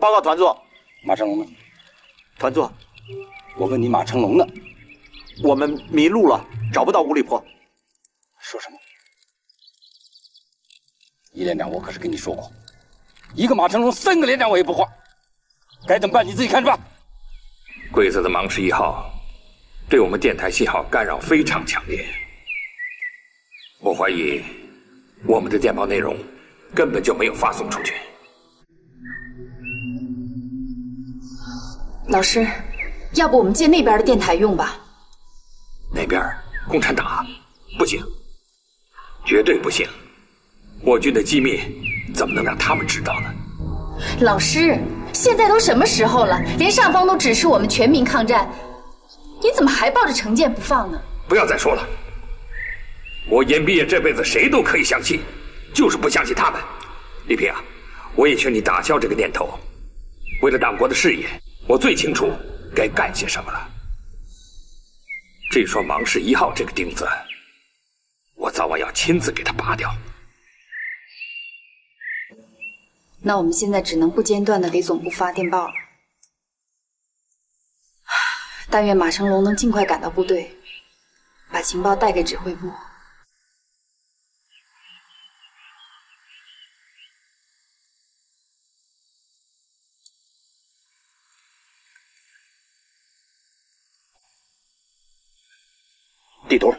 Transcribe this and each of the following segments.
报告团座，马成龙呢？团座，我问你马成龙呢？我们迷路了，找不到五里坡。说什么？一连长，我可是跟你说过，一个马成龙，三个连长我也不换。该怎么办你自己看着办。鬼子的芒市一号对我们电台信号干扰非常强烈，我怀疑我们的电报内容根本就没有发送出去。老师，要不我们借那边的电台用吧？那边共产党不行，绝对不行。我军的机密怎么能让他们知道呢？老师，现在都什么时候了，连上方都指示我们全民抗战，你怎么还抱着成见不放呢？不要再说了。我严毕业这辈子谁都可以相信，就是不相信他们。李平啊，我也劝你打消这个念头。为了党国的事业，我最清楚该干些什么了。至于说芒市一号这个钉子，我早晚要亲自给他拔掉。那我们现在只能不间断的给总部发电报了。但愿马成龙能尽快赶到部队，把情报带给指挥部。地图。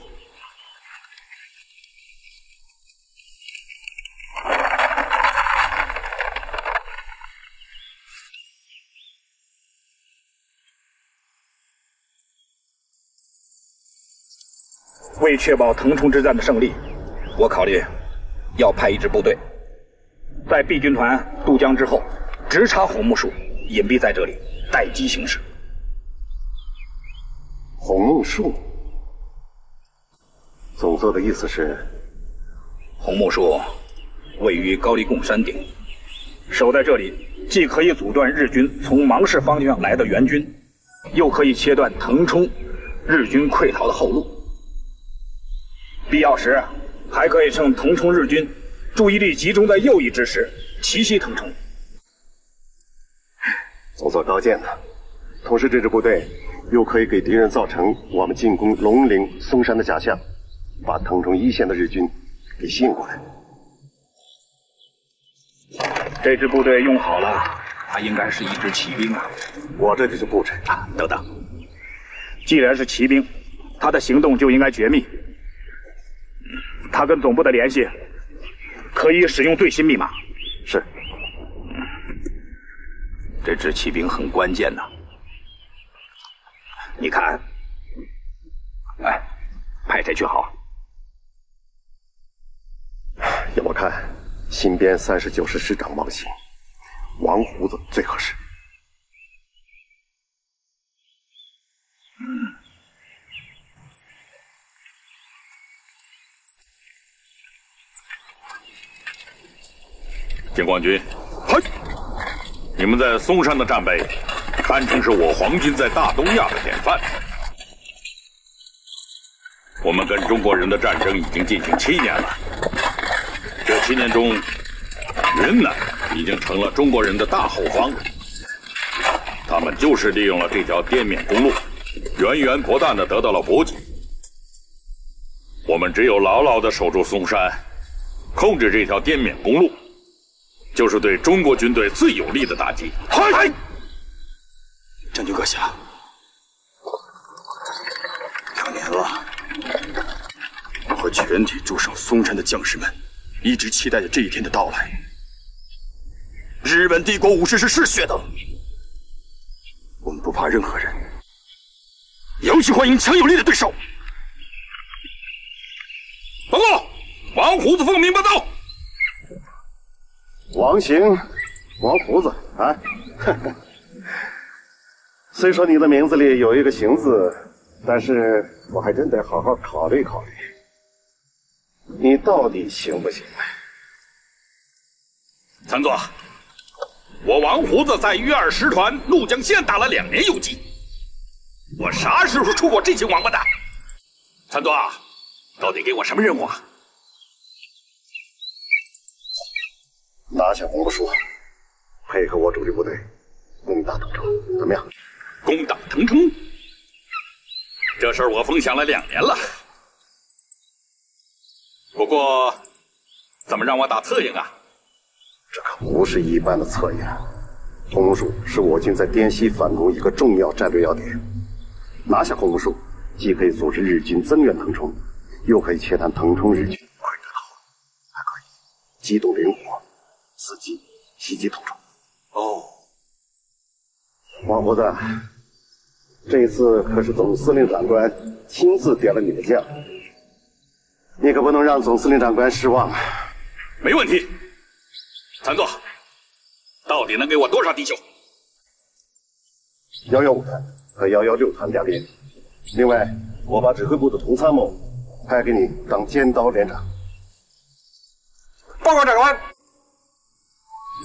为确保腾冲之战的胜利，我考虑要派一支部队，在 B 军团渡江之后，直插红木树，隐蔽在这里，待机行事。红木树，总座的意思是，红木树位于高丽贡山顶，守在这里，既可以阻断日军从芒市方向来的援军，又可以切断腾冲日军溃逃的后路。必要时，还可以趁腾冲日军注意力集中在右翼之时，奇袭腾冲。总座高见了。同时，这支部队又可以给敌人造成我们进攻龙陵、嵩山的假象，把腾冲一线的日军给吸引过来。这支部队用好了，它应该是一支骑兵啊。我这就是不成啊。等等，既然是骑兵，他的行动就应该绝密。他跟总部的联系可以使用最新密码。是。这支骑兵很关键呐。你看，哎，派谁去好？要我看，新编三十九师师长王兴、王胡子最合适。嗯。建光军，嘿！你们在嵩山的战备，堪称是我皇军在大东亚的典范。我们跟中国人的战争已经进行七年了，这七年中，云南已经成了中国人的大后方。他们就是利用了这条滇缅公路，源源不断的得到了补给。我们只有牢牢的守住嵩山，控制这条滇缅公路。就是对中国军队最有力的打击。嗨，将军阁下，两年了，我和全体驻守嵩山的将士们一直期待着这一天的到来。日本帝国武士是嗜血的，我们不怕任何人，尤其欢迎强有力的对手。报告，王胡子奉命报道。王行，王胡子啊，虽说你的名字里有一个“行”字，但是我还真得好好考虑考虑，你到底行不行？参座，我王胡子在豫二师团怒江县打了两年游击，我啥时候出过这些王八蛋？参座，到底给我什么任务啊？拿下红木树，配合我主力部队，攻打腾冲，怎么样？攻打腾冲，这事儿我风想了两年了。不过，怎么让我打策应啊？这可不是一般的策应，红木树是我军在滇西反攻一个重要战略要点。拿下红木树，既可以阻止日军增援腾冲，又可以切断腾冲日军溃退的后路，还可以机动灵活，伺机袭击腾冲。哦，王胡子，这一次可是总司令长官亲自点了你的将，你可不能让总司令长官失望啊！没问题。参座，到底能给我多少弟兄？幺幺五团和幺幺六团两连，另外我把指挥部的佟参谋派给你当尖刀连长。报告长官。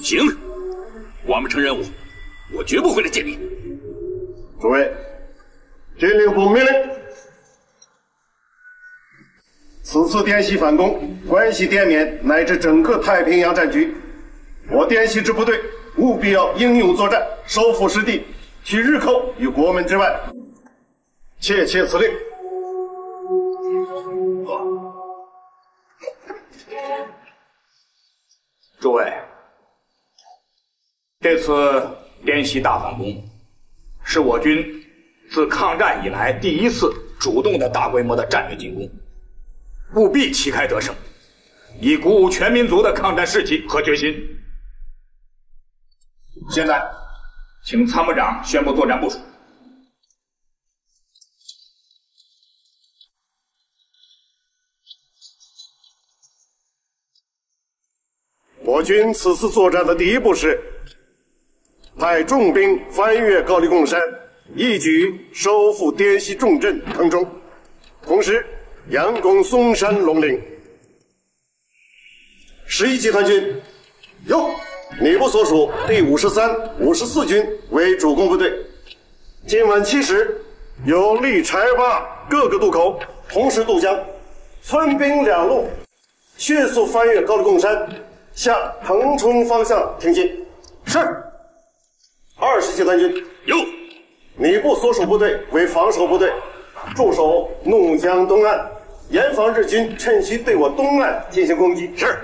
行，完不成任务，我绝不会来见你。诸位，军令部命令：此次滇西反攻关系滇缅乃至整个太平洋战局。我滇西之部队务必要英勇作战，收复失地，取日寇于国门之外。切切此令。诸位，这次滇西大反攻，是我军自抗战以来第一次主动的大规模的战略进攻，务必旗开得胜，以鼓舞全民族的抗战士气和决心。现在，请参谋长宣布作战部署。我军此次作战的第一步是派重兵翻越高黎贡山，一举收复滇西重镇腾冲，同时佯攻嵩山、龙陵。十一集团军，有。你部所属第五十三、五十四军为主攻部队，今晚七时，由立柴坝各个渡口同时渡江，分兵两路，迅速翻越高黎贡山，向腾冲方向挺进。是。二十集团军有。你部所属部队为防守部队，驻守怒江东岸，严防日军趁虚对我东岸进行攻击。是。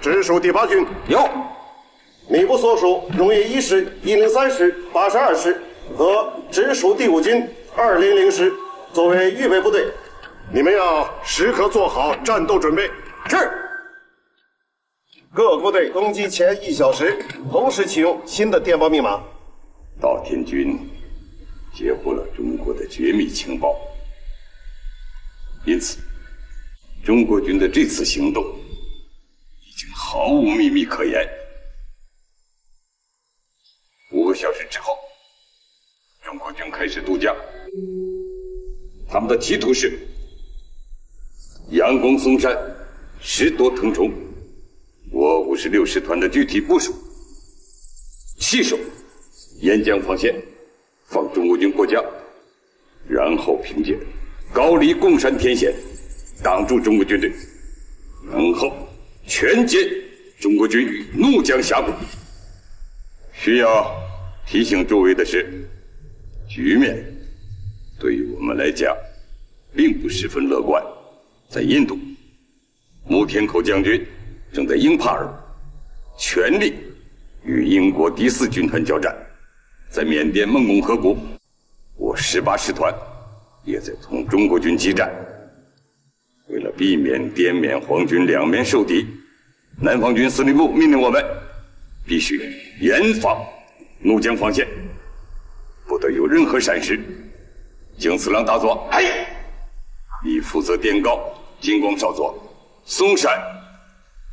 直属第八军有。你部所属荣业一师、一零三师、八十二师和直属第五军二零零师作为预备部队，你们要时刻做好战斗准备。是。各部队攻击前一小时同时启用新的电报密码。岛田军截获了中国的绝密情报，因此中国军的这次行动已经毫无秘密可言。五个小时之后，中国军开始渡江。他们的企图是佯攻嵩山，实夺腾冲。我五十六师团的具体部署：弃守沿江防线，放中国军过江，然后凭借高黎贡山天险挡住中国军队，然后全歼中国军怒江峡谷。需要提醒诸位的是，局面对于我们来讲并不十分乐观。在印度，穆天寇将军正在英帕尔全力与英国第四军团交战；在缅甸孟共和国，我十八师团也在同中国军激战。为了避免滇缅皇军两面受敌，南方军司令部命令我们。必须严防怒江防线，不得有任何闪失。景次郎大佐，哎，你负责电告金光少佐，嵩山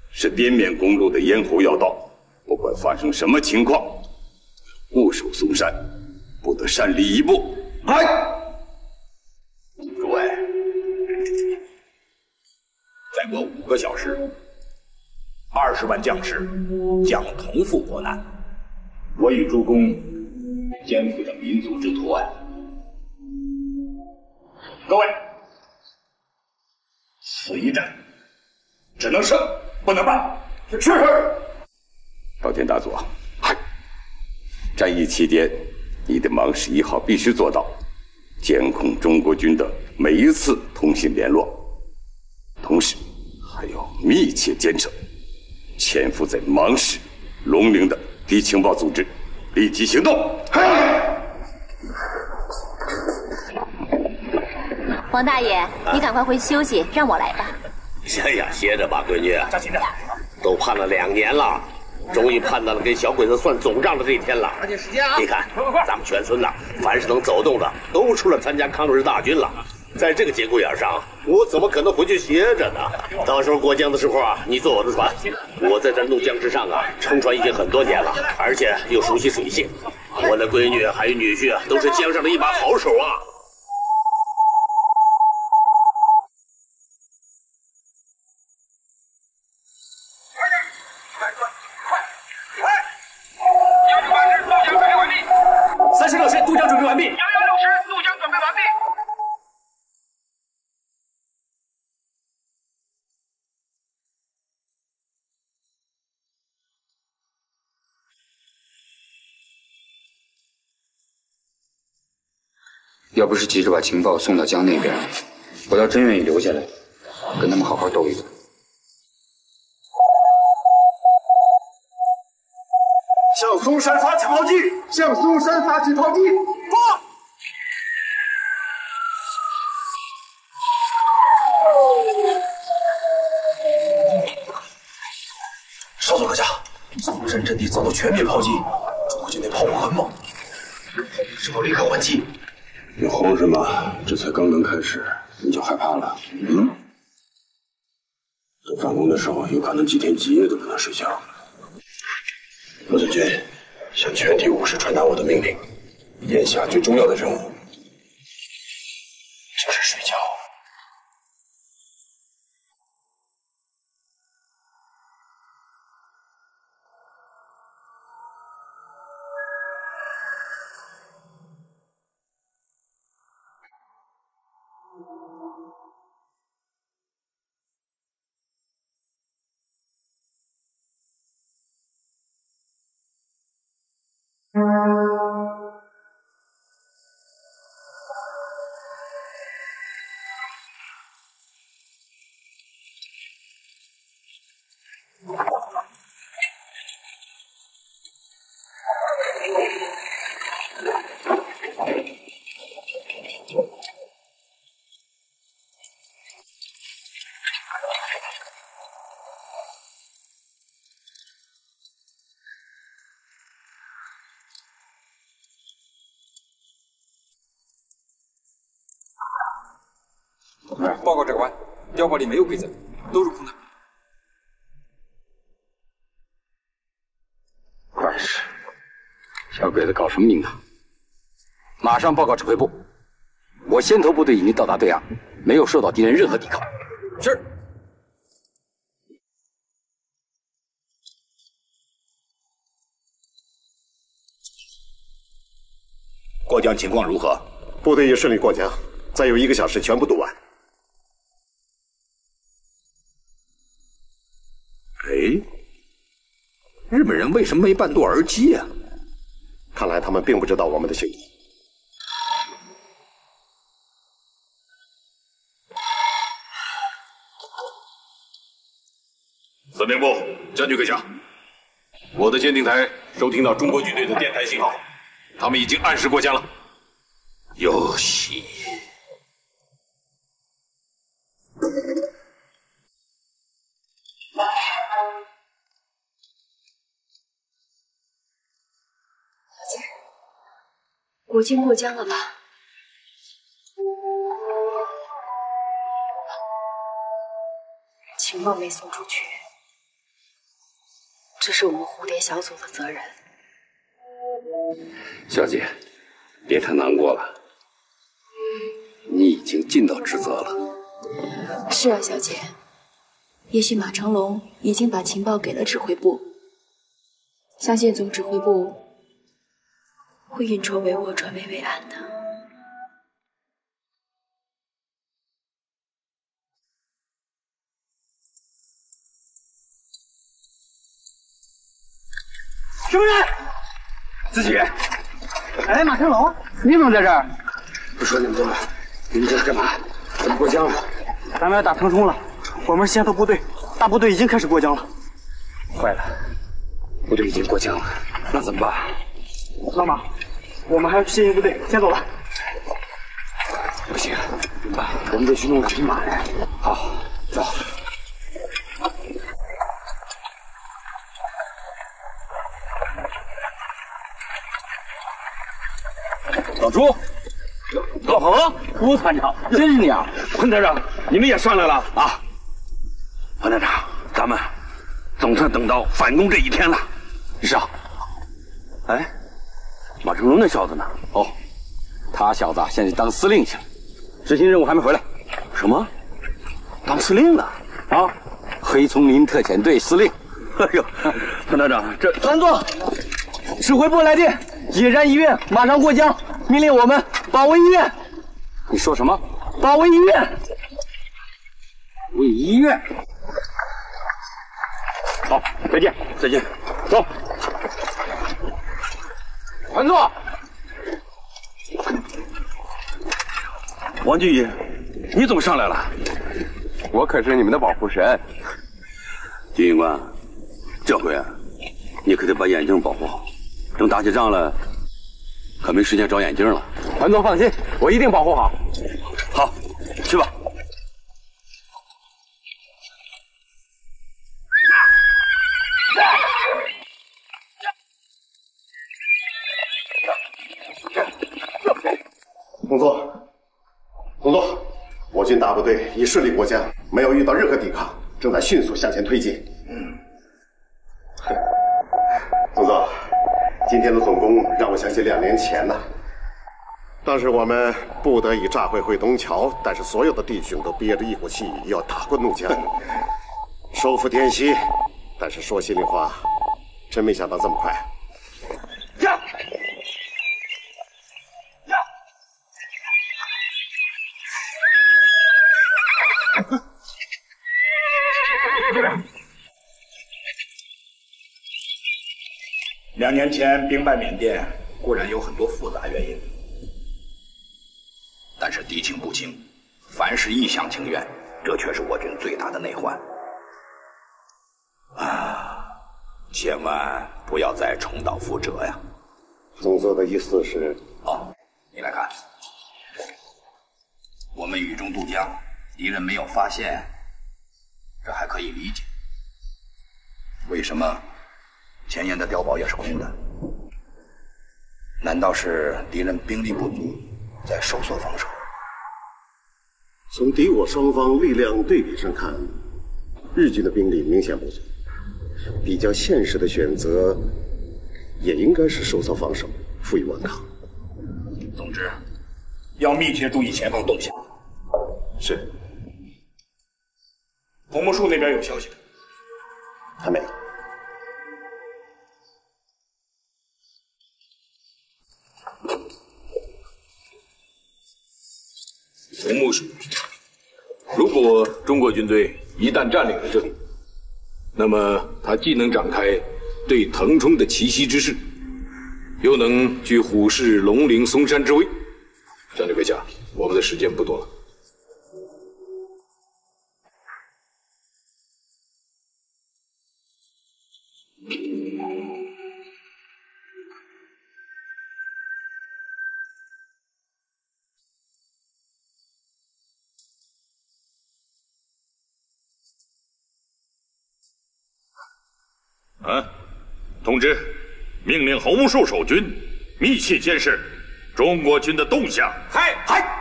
是滇缅公路的咽喉要道，不管发生什么情况，固守嵩山，不得擅离一步。哎，诸位，再过五个小时。二十万将士将同赴国难，我与诸公肩负着民族之托啊！各位，此一战只能胜不能败。是是。岛田大佐，嗨，战役期间，你的芒市一号必须做到监控中国军的每一次通信联络，同时还要密切监测潜伏在芒市、龙陵的敌情报组织，立即行动。王大爷，你赶快回去休息，让我来吧。哎呀，歇着吧，闺女。着急着，都盼了两年了，终于盼到了跟小鬼子算总账的这一天了。抓紧时间啊！你看，咱们全村呐，凡是能走动的，都出来参加抗日大军了。在这个节骨眼上，我怎么可能回去歇着呢？到时候过江的时候啊，你坐我的船。我在这怒江之上啊，撑船已经很多年了，而且又熟悉水性。我的闺女还有女婿啊，都是江上的一把好手啊。要不是急着把情报送到江那边，我倒真愿意留下来，跟他们好好斗一斗。向嵩山发起炮击！向嵩山发起炮击！发！少佐阁下，嵩山阵地遭到全面炮击，中国军队炮火很猛，是否立刻还击？你慌什么？这才刚刚开始，你就害怕了？嗯？等反攻的时候，有可能几天几夜都不能睡觉。罗子君，向全体武士传达我的命令：眼下最重要的任务碉堡里没有鬼子，都是空的。怪事，小鬼子搞什么名堂？马上报告指挥部，我先头部队已经到达对岸，没有受到敌人任何抵抗。是。过江情况如何？部队已顺利过江，再有一个小时全部渡完。本人为什么没半渡而击呀、看来他们并不知道我们的行动。司令部，将军阁下，我的监听台收听到中国军队的电台信号，他们已经按时过江了。有戏！国军过江了吧？情报没送出去，这是我们蝴蝶小组的责任。小姐，别太难过了，你已经尽到职责了。是啊，小姐。也许马成龙已经把情报给了指挥部，相信总指挥部会运筹帷幄，转危为安的。什么人？自己人。哎，马成龙，你怎么在这儿？不说那么多了，你们这是干嘛？怎么过江了？咱们要打腾冲了，我们是先头部队，大部队已经开始过江了。坏了，部队已经过江了，那怎么办？老马，我们还要去接应部队，先走了。不行，我们得去弄两匹马来。好，走。老朱，老彭，朱团长，真是你啊！彭团长，你们也上来了啊！彭团长，咱们总算等到反攻这一天了。是啊。哎，马成龙那小子呢？哦，他小子现在当司令去了，执行任务还没回来。什么？当司令了？啊，黑丛林特遣队司令。哎呦，潘团长，这团座，指挥部来电，野战医院马上过江，命令我们保卫医院。你说什么？保卫医院。卫医院。好，再见，再见，走。团座，王俊宇，你怎么上来了？我可是你们的保护神。金警官，这回啊，你可得把眼镜保护好，等打起仗来，可没时间找眼镜了。团座放心，我一定保护。好，军大部队已顺利过江，没有遇到任何抵抗，正在迅速向前推进。嗯，总座，今天的总攻让我想起两年前呢。当时我们不得已炸毁会东桥，但是所有的弟兄都憋着一股气要打过怒江，收复滇西。但是说心里话，真没想到这么快。年前兵败缅甸，固然有很多复杂原因，但是敌情不清，凡事一厢情愿，这却是我军最大的内患。啊，千万不要再重蹈覆辙呀！总座的意思是？哦，你来看，我们雨中渡江，敌人没有发现，这还可以理解。为什么前沿的碉堡也是空的？难道是敌人兵力不足，在收缩防守？从敌我双方力量对比上看，日军的兵力明显不足。比较现实的选择，也应该是收缩防守，负隅顽抗。总之，要密切注意前方动向。是。红木树那边有消息吗？还没有。红木树，如果中国军队一旦占领了这里，那么他既能展开对腾冲的奇袭之势，又能据虎视龙陵、嵩山之威。将军阁下，我们的时间不多了。通知，命令红木树守军密切监视中国军的动向。嗨嗨！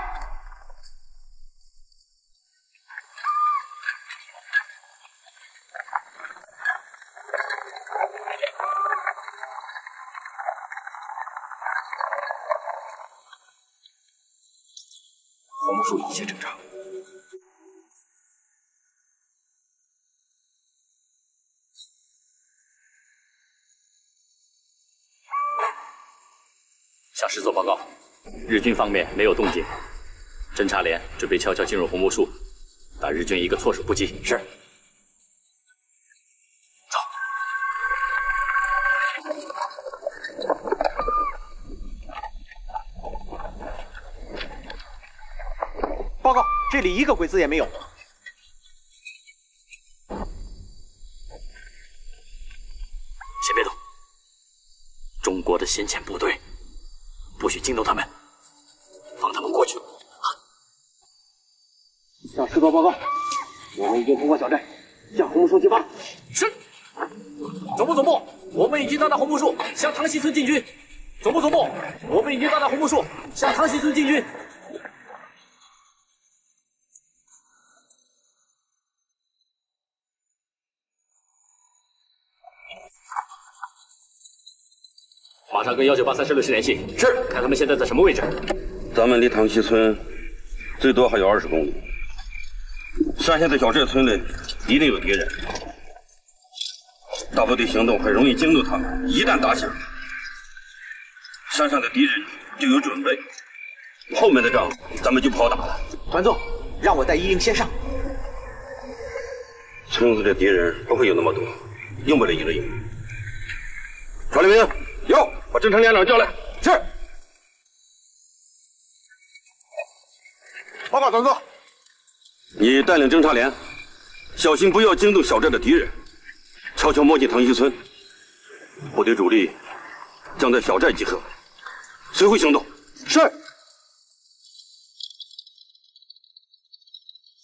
日军方面没有动静。侦察连准备悄悄进入红木树打日军一个措手不及。是。走。报告这里一个鬼子也没有。先别动。中国的先遣部队不许惊动他们。报告，我们已经通过小寨，向红木树进发。是。总部总部，我们已经到达红木树，向唐溪村进军。总部总部，我们已经到达红木树，向唐溪村进军。马上跟幺九八三师律师联系，是，看他们现在在什么位置。咱们离唐溪村最多还有二十公里，山下的小寨村里一定有敌人，大部队行动很容易惊动他们。一旦打响，山上的敌人就有准备，后面的仗咱们就不好打了。团座，让我带一营先上。村子的敌人不会有那么多，用不了一个营。传令兵，有，把郑成连长叫来。是。报告团座，你带领侦察连，小心不要惊动小寨的敌人，悄悄摸进唐溪村。部队主力将在小寨集合，随后行动。是。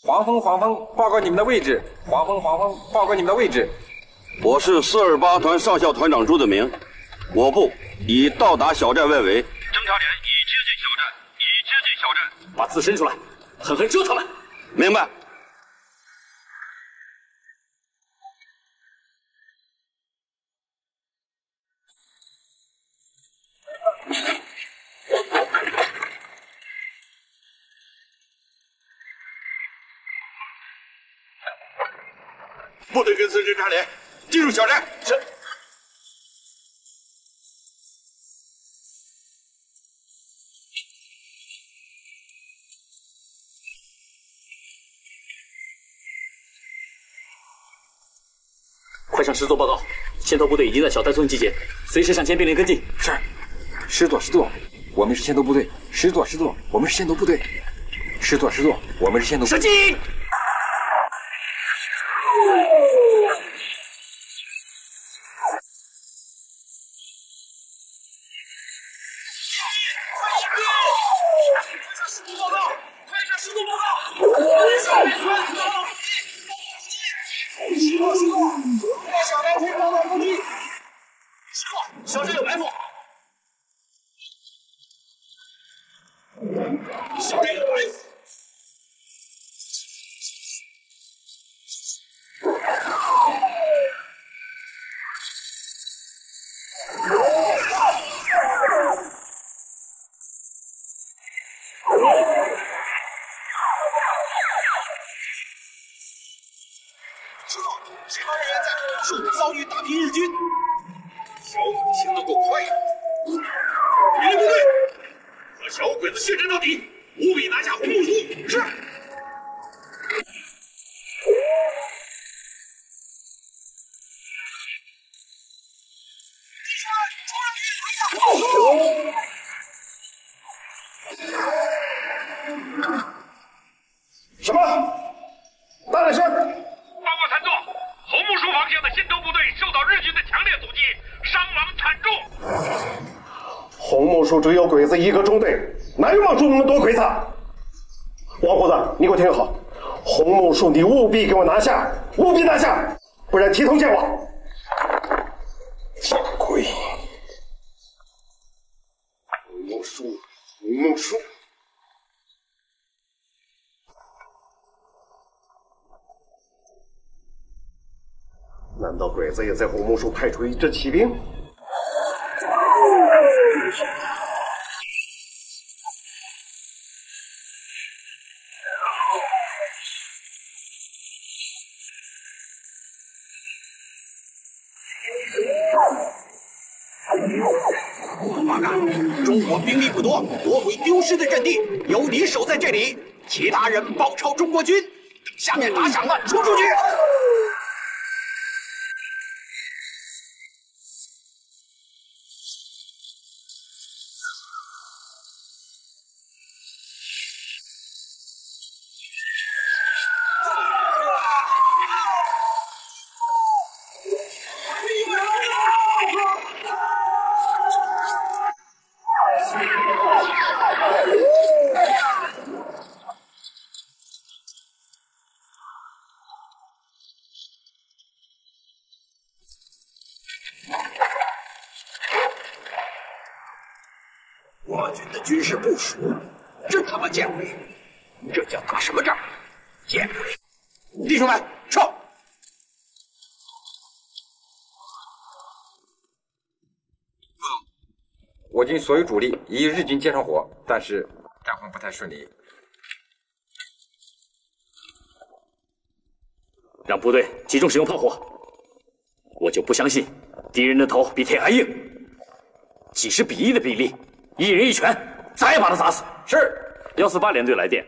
黄蜂，黄蜂，报告你们的位置。黄蜂，黄蜂，报告你们的位置。我是四二八团上校团长朱子明，我部已到达小寨外围，侦察连已接近小寨，已接近小寨，把字伸出来，狠狠折腾们。明白。部队跟随侦察连进入小寨。是。师座报告，先头部队已经在小寨村集结，随时向前兵连跟进。是。师座，师座，我们是先头部队。师座，师座，我们是先头部队。师座，师座，我们是先头。射击！中队，哪有往出那么多鬼子？王胡子，你给我听好，红木树你务必给我拿下，务必拿下，不然提头见我。见鬼！红木树，红木树。难道鬼子也在红木树派出一支骑兵？中国军。下面打响了，冲出去！我军所有主力已与日军接上火，但是战况不太顺利。让部队集中使用炮火，我就不相信敌人的头比铁还硬。几十比一的比例，一人一拳，砸也把他砸死。是幺四八联队来电，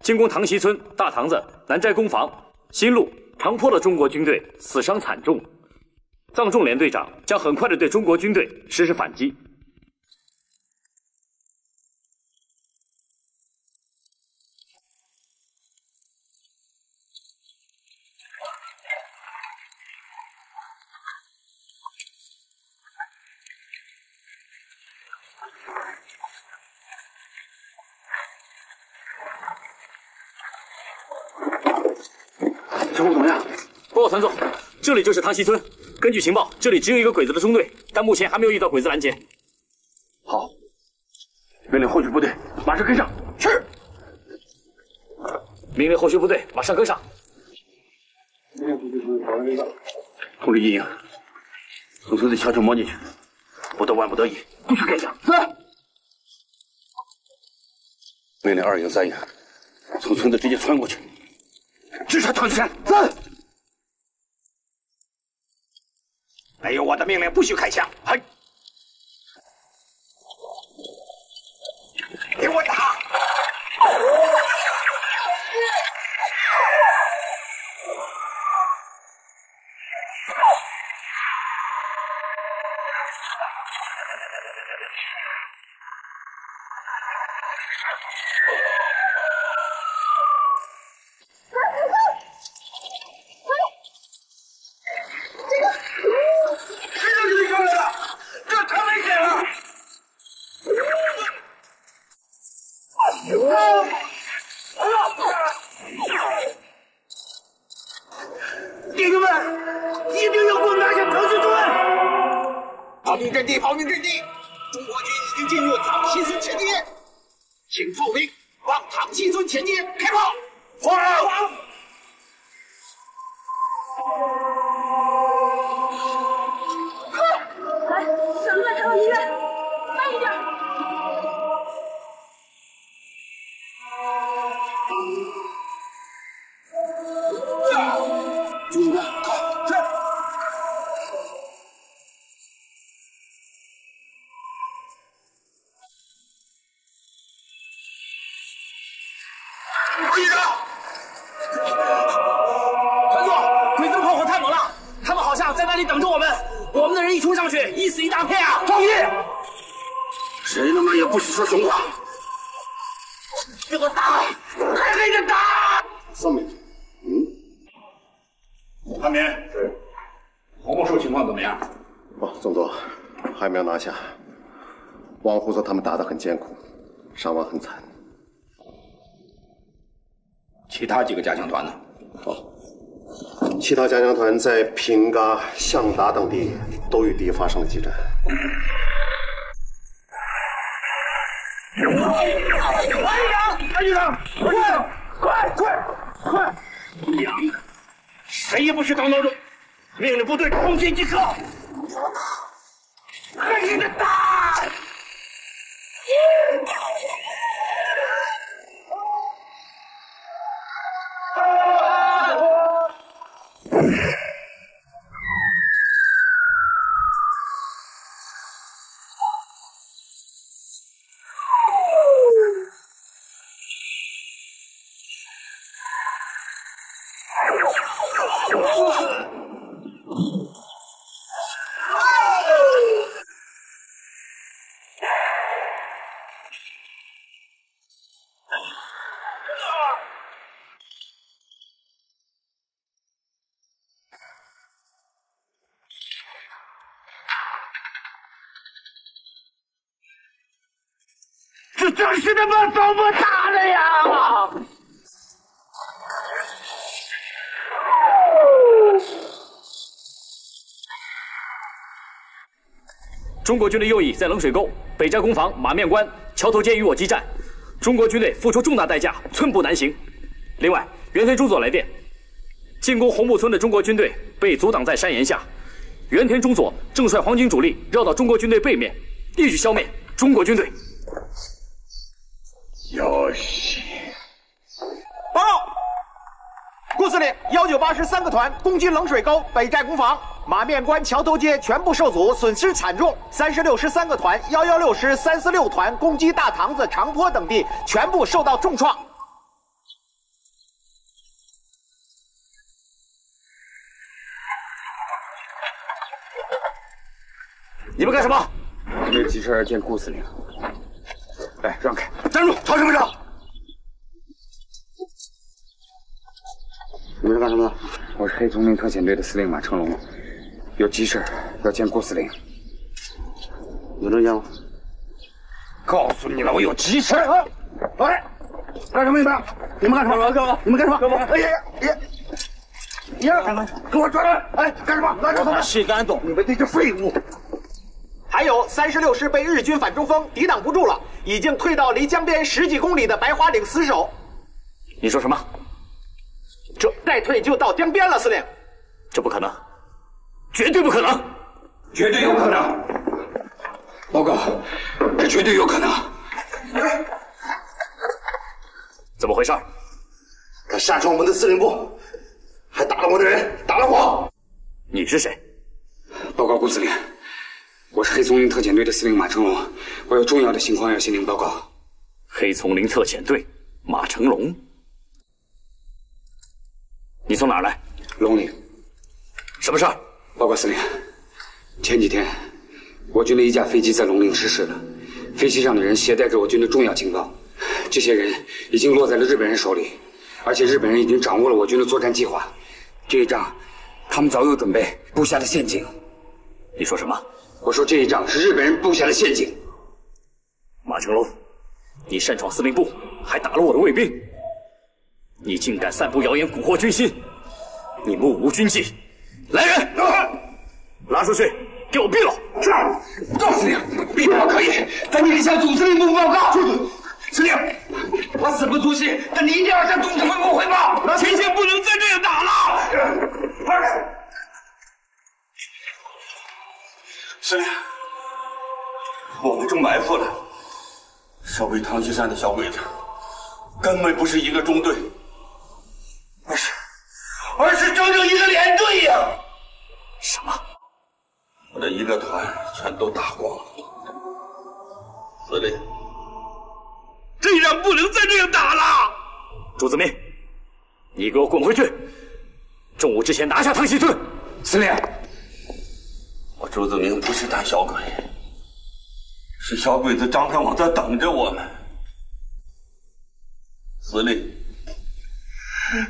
进攻唐溪村、大堂子、南寨攻防、新路、长坡的中国军队死伤惨重，藏重连队长将很快的对中国军队实施反击。情况怎么样？报告团座，这里就是唐溪村。根据情报，这里只有一个鬼子的中队，但目前还没有遇到鬼子拦截。好，命令后续部队马上跟上。是。命令后续部队马上跟上。通知一营，从村子悄悄摸进去，不到万不得已，不许开枪。是。命令二营、三营，从村子直接穿过去，直插唐山。是。没有我的命令，不许开枪！嘿，军其他加强团在平嘎、向达等地都与敌发生了激战。班长，班局长，快，快，快，快！娘的，谁也不许当孬种！命令部队攻击即可。是他妈糟么大了呀！中国军队右翼在冷水沟、北寨攻防、马面关、桥头街与我激战，中国军队付出重大代价，寸步难行。另外，原田中佐来电，进攻红木村的中国军队被阻挡在山岩下，原田中佐正率黄金主力绕到中国军队背面，一举消灭中国军队。幺九八师三个团攻击冷水沟、北寨攻防、马面关、桥头街全部受阻，损失惨重。三十六师三个团、幺幺六师三四六团攻击大塘子、长坡等地，全部受到重创。你们干什么？准备急事见顾司令。来，让开！站住！吵什么吵？你们是干什么的？我是黑丛林特遣队的司令马成龙，有急事要见顾司令。有证件吗？告诉你了，我有急事。来，干什么？你们？你们干什么？干嘛？你们干什么？干嘛？哎呀呀！呀！给我抓来！哎，干什么？干什么？谁敢动？你们这些废物！还有三十六师被日军反中锋抵挡不住了，已经退到离江边十几公里的白花岭死守。你说什么？这再退就到江边了，司令。这不可能，绝对不可能，绝对有可能。报告，这绝对有可能。怎么回事？他擅闯我们的司令部，还打了我的人，打了我。你是谁？报告顾司令，我是黑丛林特遣队的司令马成龙，我有重要的情况要向您报告。黑丛林特遣队马成龙，你从哪儿来？龙岭。什么事儿？报告司令，前几天我军的一架飞机在龙岭失事了，飞机上的人携带着我军的重要情报，这些人已经落在了日本人手里，而且日本人已经掌握了我军的作战计划。这一仗，他们早有准备，布下了陷阱。你说什么？我说这一仗是日本人布下的陷阱。马成龙，你擅闯司令部，还打了我的卫兵，你竟敢散布谣言蛊惑军心，你目无军纪！来人，拉出去，给我毙了！是，告司令，毙了可以，但你得向总司令部报告。司令，我死不足惜，但你一定要向总司令部汇报。前线不能再这样打了。司令，我们中埋伏了，守卫唐西山的小鬼子根本不是一个中队，而是，而是整整一个连队呀！什么？我的一个团全都打光了。司令，这一仗不能再这样打了。朱子明，你给我滚回去！中午之前拿下唐西村。司令。我朱子明不是胆小鬼，是小鬼子张开网在等着我们。司令，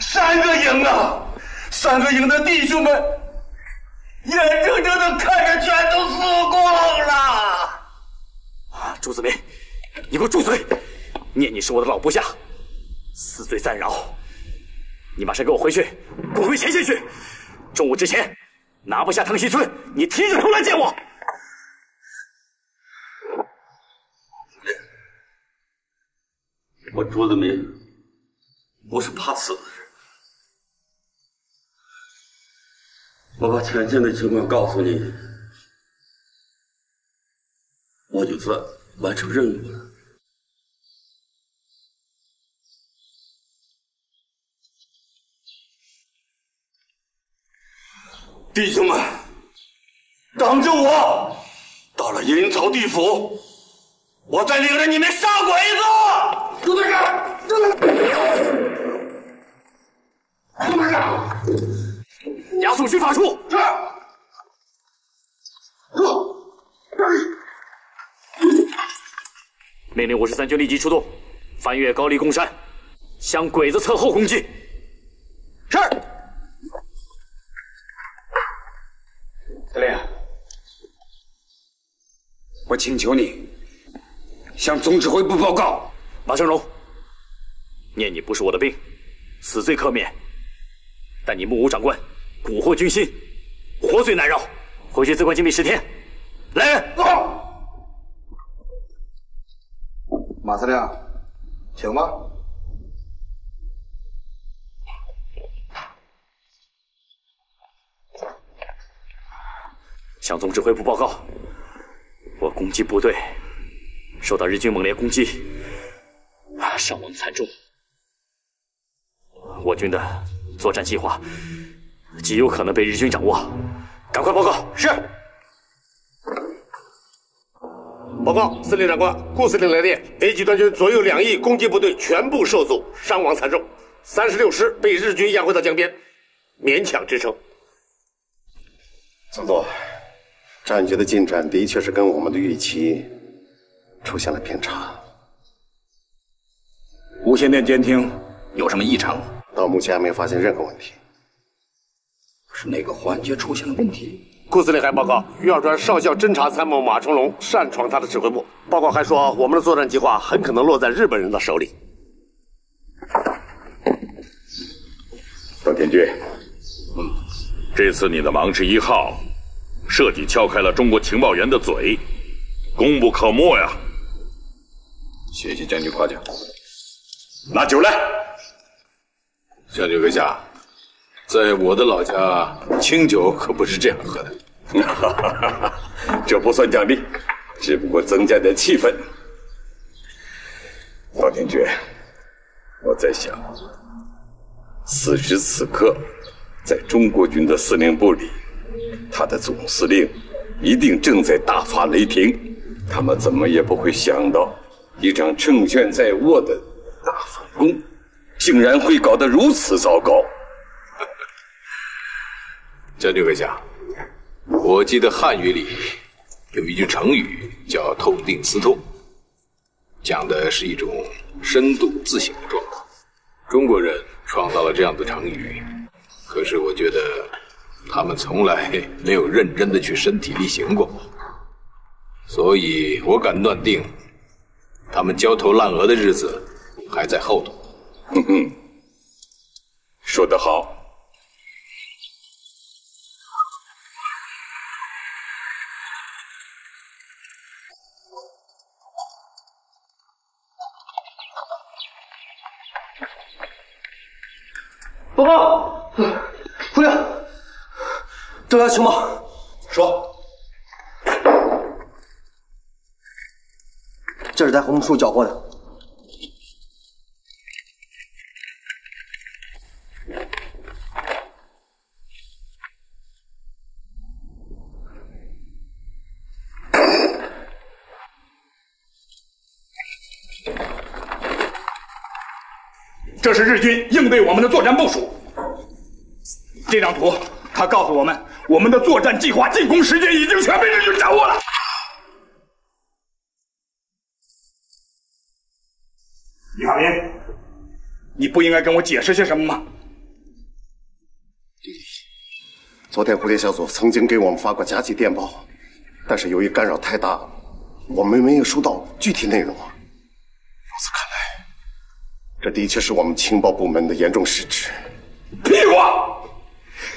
三个营啊，三个营的弟兄们，眼睁睁的看着全都死光了。朱子明，你给我住嘴！念你是我的老部下，死罪暂饶。你马上给我回去，滚回前线去！中午之前。拿不下唐溪村，你提着头来见我。我朱子明不是怕死的人，我把前线的情况告诉你，我就算完成任务了。弟兄们，等着我！到了阴曹地府，我再领着你们杀鬼子！朱队长，朱队长，朱队长，押送军法处。是。住！命令五十三军立即出动，翻越高丽贡山，向鬼子侧后攻击。是。司令，我请求你向总指挥部报告。马成龙，念你不是我的兵，死罪可免，但你目无长官，蛊惑军心，活罪难饶。回去自关禁闭十天。来人！马司令，请吧。向总指挥部报告，我攻击部队受到日军猛烈攻击，伤亡惨重。我军的作战计划极有可能被日军掌握，赶快报告。是。报告，司令长官，顾司令来电，A 集团军左右两翼攻击部队全部受阻，伤亡惨重，三十六师被日军押回到江边，勉强支撑。总座，战局的进展的确是跟我们的预期出现了偏差。无线电监听有什么异常？到目前还没发现任何问题。是哪个环节出现了问题？顾司令还报告，于二川少校侦察参谋马成龙擅闯他的指挥部。报告还说，我们的作战计划很可能落在日本人的手里。段天军，嗯，这次你的芒市一号彻底撬开了中国情报员的嘴，功不可没呀！谢谢将军夸奖。拿酒来。将军阁下，在我的老家，清酒可不是这样喝的。这不算奖励，只不过增加点气氛。老天爵，我在想，此时此刻，在中国军的司令部里，他的总司令一定正在大发雷霆。他们怎么也不会想到，一场胜券在握的大反攻，竟然会搞得如此糟糕。将军阁下。我记得汉语里有一句成语叫“痛定思痛”，讲的是一种深度自省的状态。中国人创造了这样的成语，可是我觉得他们从来没有认真的去身体力行过，所以我敢断定，他们焦头烂额的日子还在后头。哼哼，说得好。报告，副令，重要情报，说。这是在红木树缴获的。这是日军应对我们的作战部署。这张图，他告诉我们，我们的作战计划、进攻时间已经全被日军掌握了。李海民，你不应该跟我解释些什么吗？昨天蝴蝶小组曾经给我们发过加急电报，但是由于干扰太大，我们没有收到具体内容。这的确是我们情报部门的严重失职。屁话！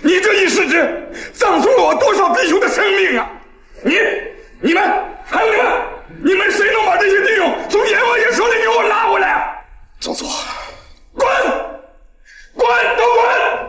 你这一失职，葬送了我多少弟兄的生命啊！你、你们还有你们，你们谁能把这些弟兄从阎王爷手里给我拉回来啊？总座，滚！滚！都滚！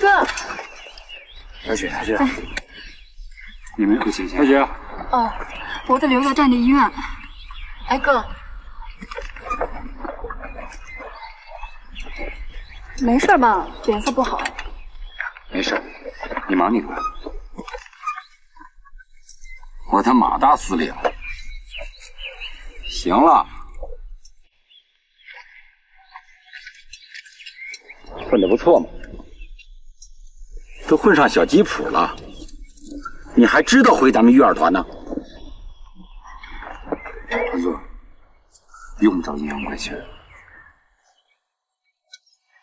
哥，小雪，小雪，你没回去一下。小雪，哦，我得留在战地医院。哎哥，没事吧？脸色不好。没事，你忙你的。我他马大司令，行了，混的不错嘛，都混上小吉普了，你还知道回咱们育儿团呢？团座，用不着阴阳怪气。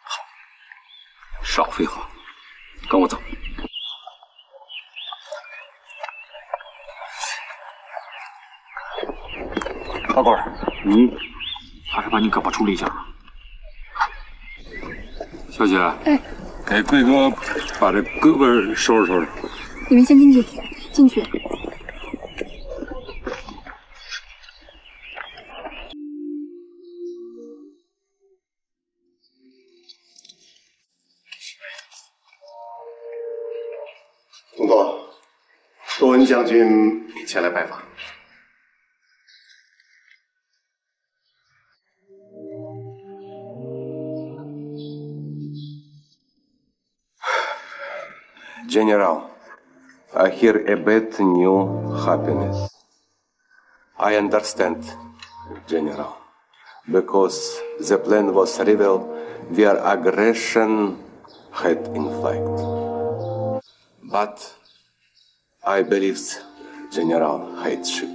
好，少废话，跟我走。大官，嗯，还是把你胳膊处理一下吧。小姐，哎，给贵哥把这胳膊收拾收拾。你们先进去，进去。总统，多恩将军前来拜访。General, I hear about new happiness. I understand, General, because the plan was revealed where aggression had in flight. But I believe General hardship.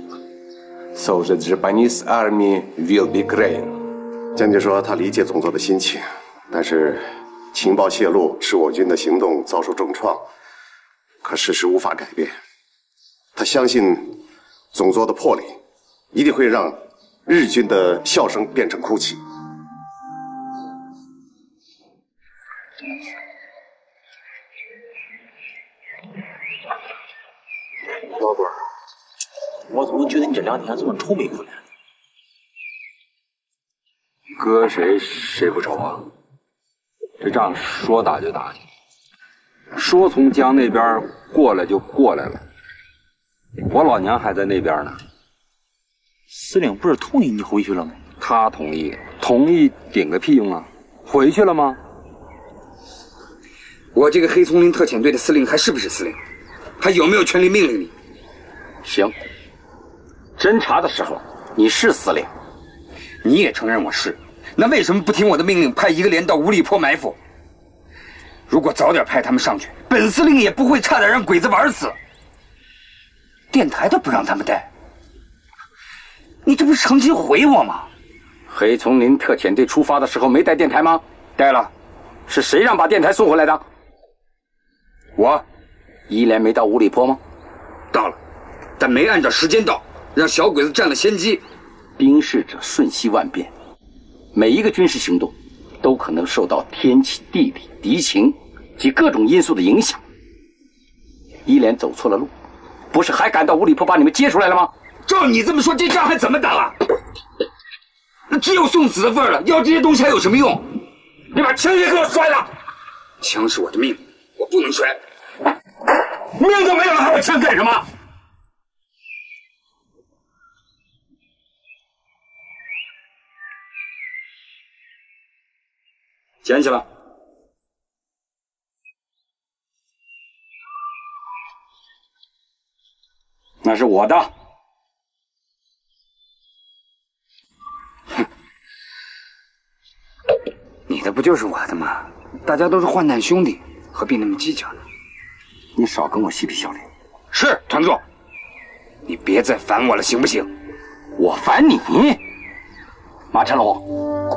So the Japanese army will be crying. 将军说他理解总座的心情，但是情报泄露使我军的行动遭受重创， 可事实无法改变。他相信总座的魄力，一定会让日军的笑声变成哭泣。老官，我怎么觉得你这两天怎么愁眉苦脸？搁谁谁不愁啊？这仗说打就打，说从江那边过来就过来了。我老娘还在那边呢。司令不是同意你回去了吗？他同意，同意顶个屁用啊！回去了吗？我这个黑丛林特遣队的司令还是不是司令？还有没有权利命令你？行，侦查的时候你是司令，你也承认我是，那为什么不听我的命令派一个连到五里坡埋伏？如果早点派他们上去，本司令也不会差点让鬼子玩死。电台都不让他们带，你这不是成心毁我吗？黑丛林特遣队出发的时候没带电台吗？带了，是谁让把电台送回来的？我。一连没到五里坡吗？到了，但没按照时间到，让小鬼子占了先机。兵事者瞬息万变，每一个军事行动都可能受到天气、地理、敌情及各种因素的影响。一连走错了路，不是还赶到五里坡把你们接出来了吗？照你这么说，这仗还怎么打啊？那只有送死的份了，要这些东西还有什么用？你把枪也给我摔了！枪是我的命，我不能摔。命都没有了，还要枪干什么？捡起来。那是我的。哼，你的不就是我的吗？大家都是患难兄弟，何必那么计较呢？你少跟我嬉皮笑脸。是团座，你别再烦我了，行不行？我烦你？马成龙，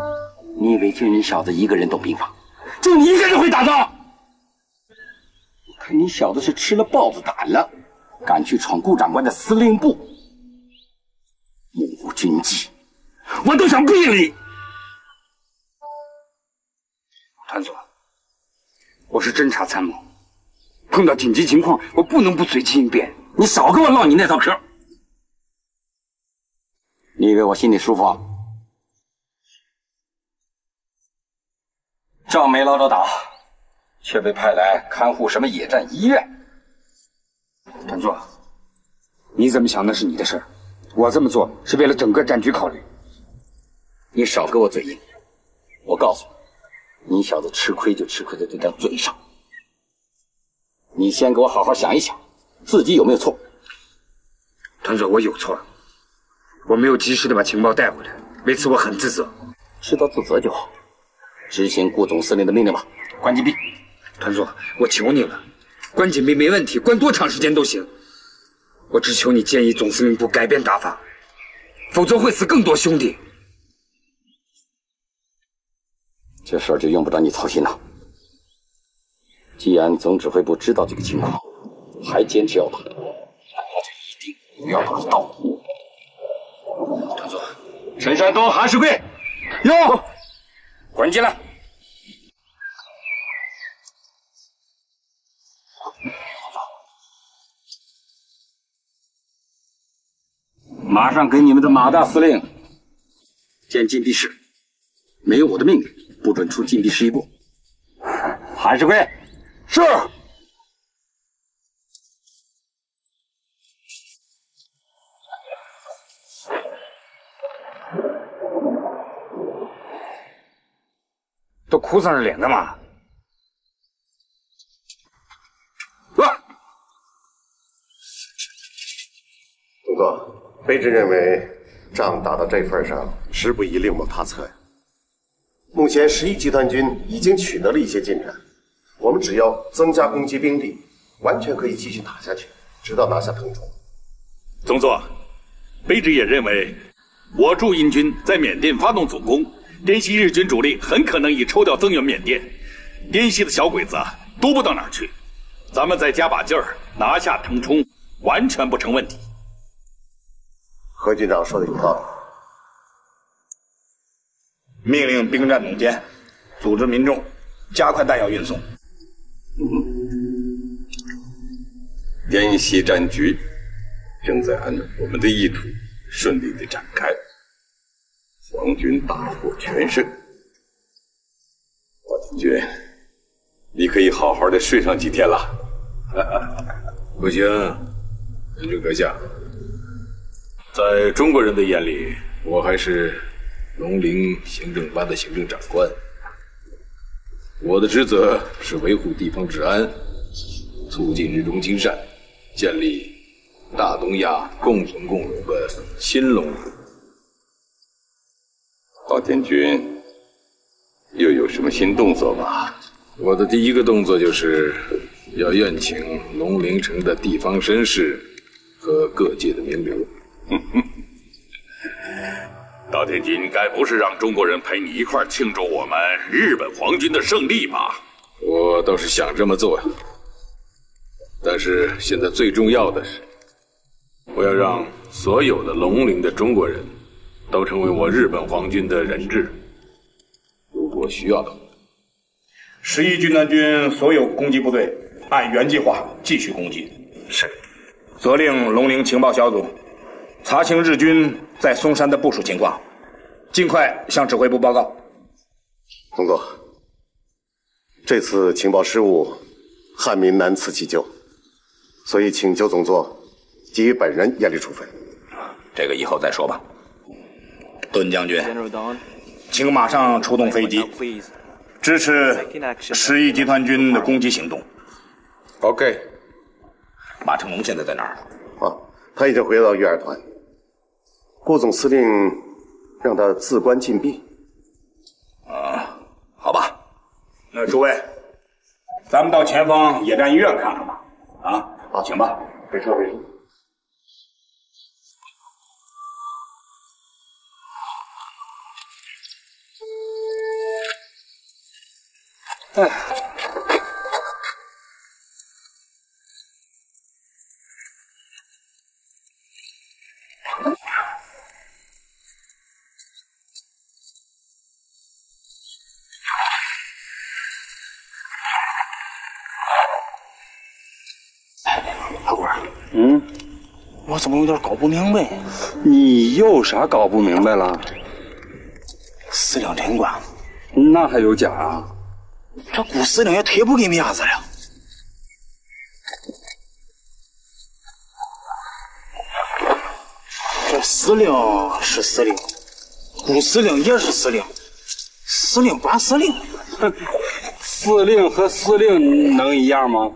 你以为就你小子一个人懂兵法？就你一个人会打仗？我看你小子是吃了豹子胆了，敢去闯顾长官的司令部，目无军纪，我都想毙了你！团座，我是侦察参谋。碰到紧急情况，我不能不随机应变。你少跟我唠你那套嗑！你以为我心里舒服啊？仗没捞着打，却被派来看护什么野战医院？团座，你怎么想那是你的事儿，我这么做是为了整个战局考虑。你少给我嘴硬！我告诉你，你小子吃亏就吃亏在这张嘴上。你先给我好好想一想，自己有没有错？团座，我有错，我没有及时的把情报带回来，为此我很自责。知道自责就好，执行顾总司令的命令吧。关禁闭。团座，我求你了，关禁闭没问题，关多长时间都行。我只求你建议总司令部改变打法，否则会死更多兄弟。这事儿就用不着你操心了。既然总指挥部知道这个情况，还坚持要打，那就一定不要打到。团座，陈山东、韩世贵，哟，滚进来。马上给你们的马大司令建禁闭室，没有我的命令，不准出禁闭室一步。韩世贵，是。都哭丧着脸干嘛？卑职认为仗打到这份上，时不宜另谋他策呀。目前十一集团军已经取得了一些进展，我们只要增加攻击兵力，完全可以继续打下去，直到拿下腾冲。总座，卑职也认为，我驻印军在缅甸发动总攻，滇西日军主力很可能已抽调增援缅甸，滇西的小鬼子多不到哪儿去，咱们再加把劲儿，拿下腾冲，完全不成问题。何军长说的有道理。命令兵站总监组织民众加快弹药运送。嗯滇西战局正在按照我们的意图顺利的展开，皇军大获全胜。华天君，你可以好好的睡上几天了。不行，恩君阁下，在中国人的眼里，我还是龙陵行政班的行政长官。我的职责是维护地方治安，促进日中亲善，建立大东亚共存共荣的新龙陵。华天君，又有什么新动作吗？我的第一个动作就是要宴请龙陵城的地方绅士和各界的名流。大天君该不是让中国人陪你一块庆祝我们日本皇军的胜利吧？我倒是想这么做，但是现在最重要的是，我要让所有的龙陵的中国人都成为我日本皇军的人质。如果需要的话，十一军团军所有攻击部队按原计划继续攻击。是。责令龙陵情报小组查清日军在松山的部署情况，尽快向指挥部报告。东哥，这次情报失误，汉民难辞其咎，所以请求总座给予本人严厉处分。这个以后再说吧。敦将军，请马上出动飞机，支持十一集团军的攻击行动。OK。马成龙现在在哪儿？啊，他已经回到育儿团。顾总司令让他自关禁闭。啊，好吧。那诸位，咱们到前方野战医院看看吧。啊，好，请吧。备车，备车。哎。怎么有点搞不明白？你又啥搞不明白了？司令真管，那还有假啊？这顾司令也忒不给面子了。这司令是司令，顾司令也是司令，司令管司令。司令和司令能一样吗？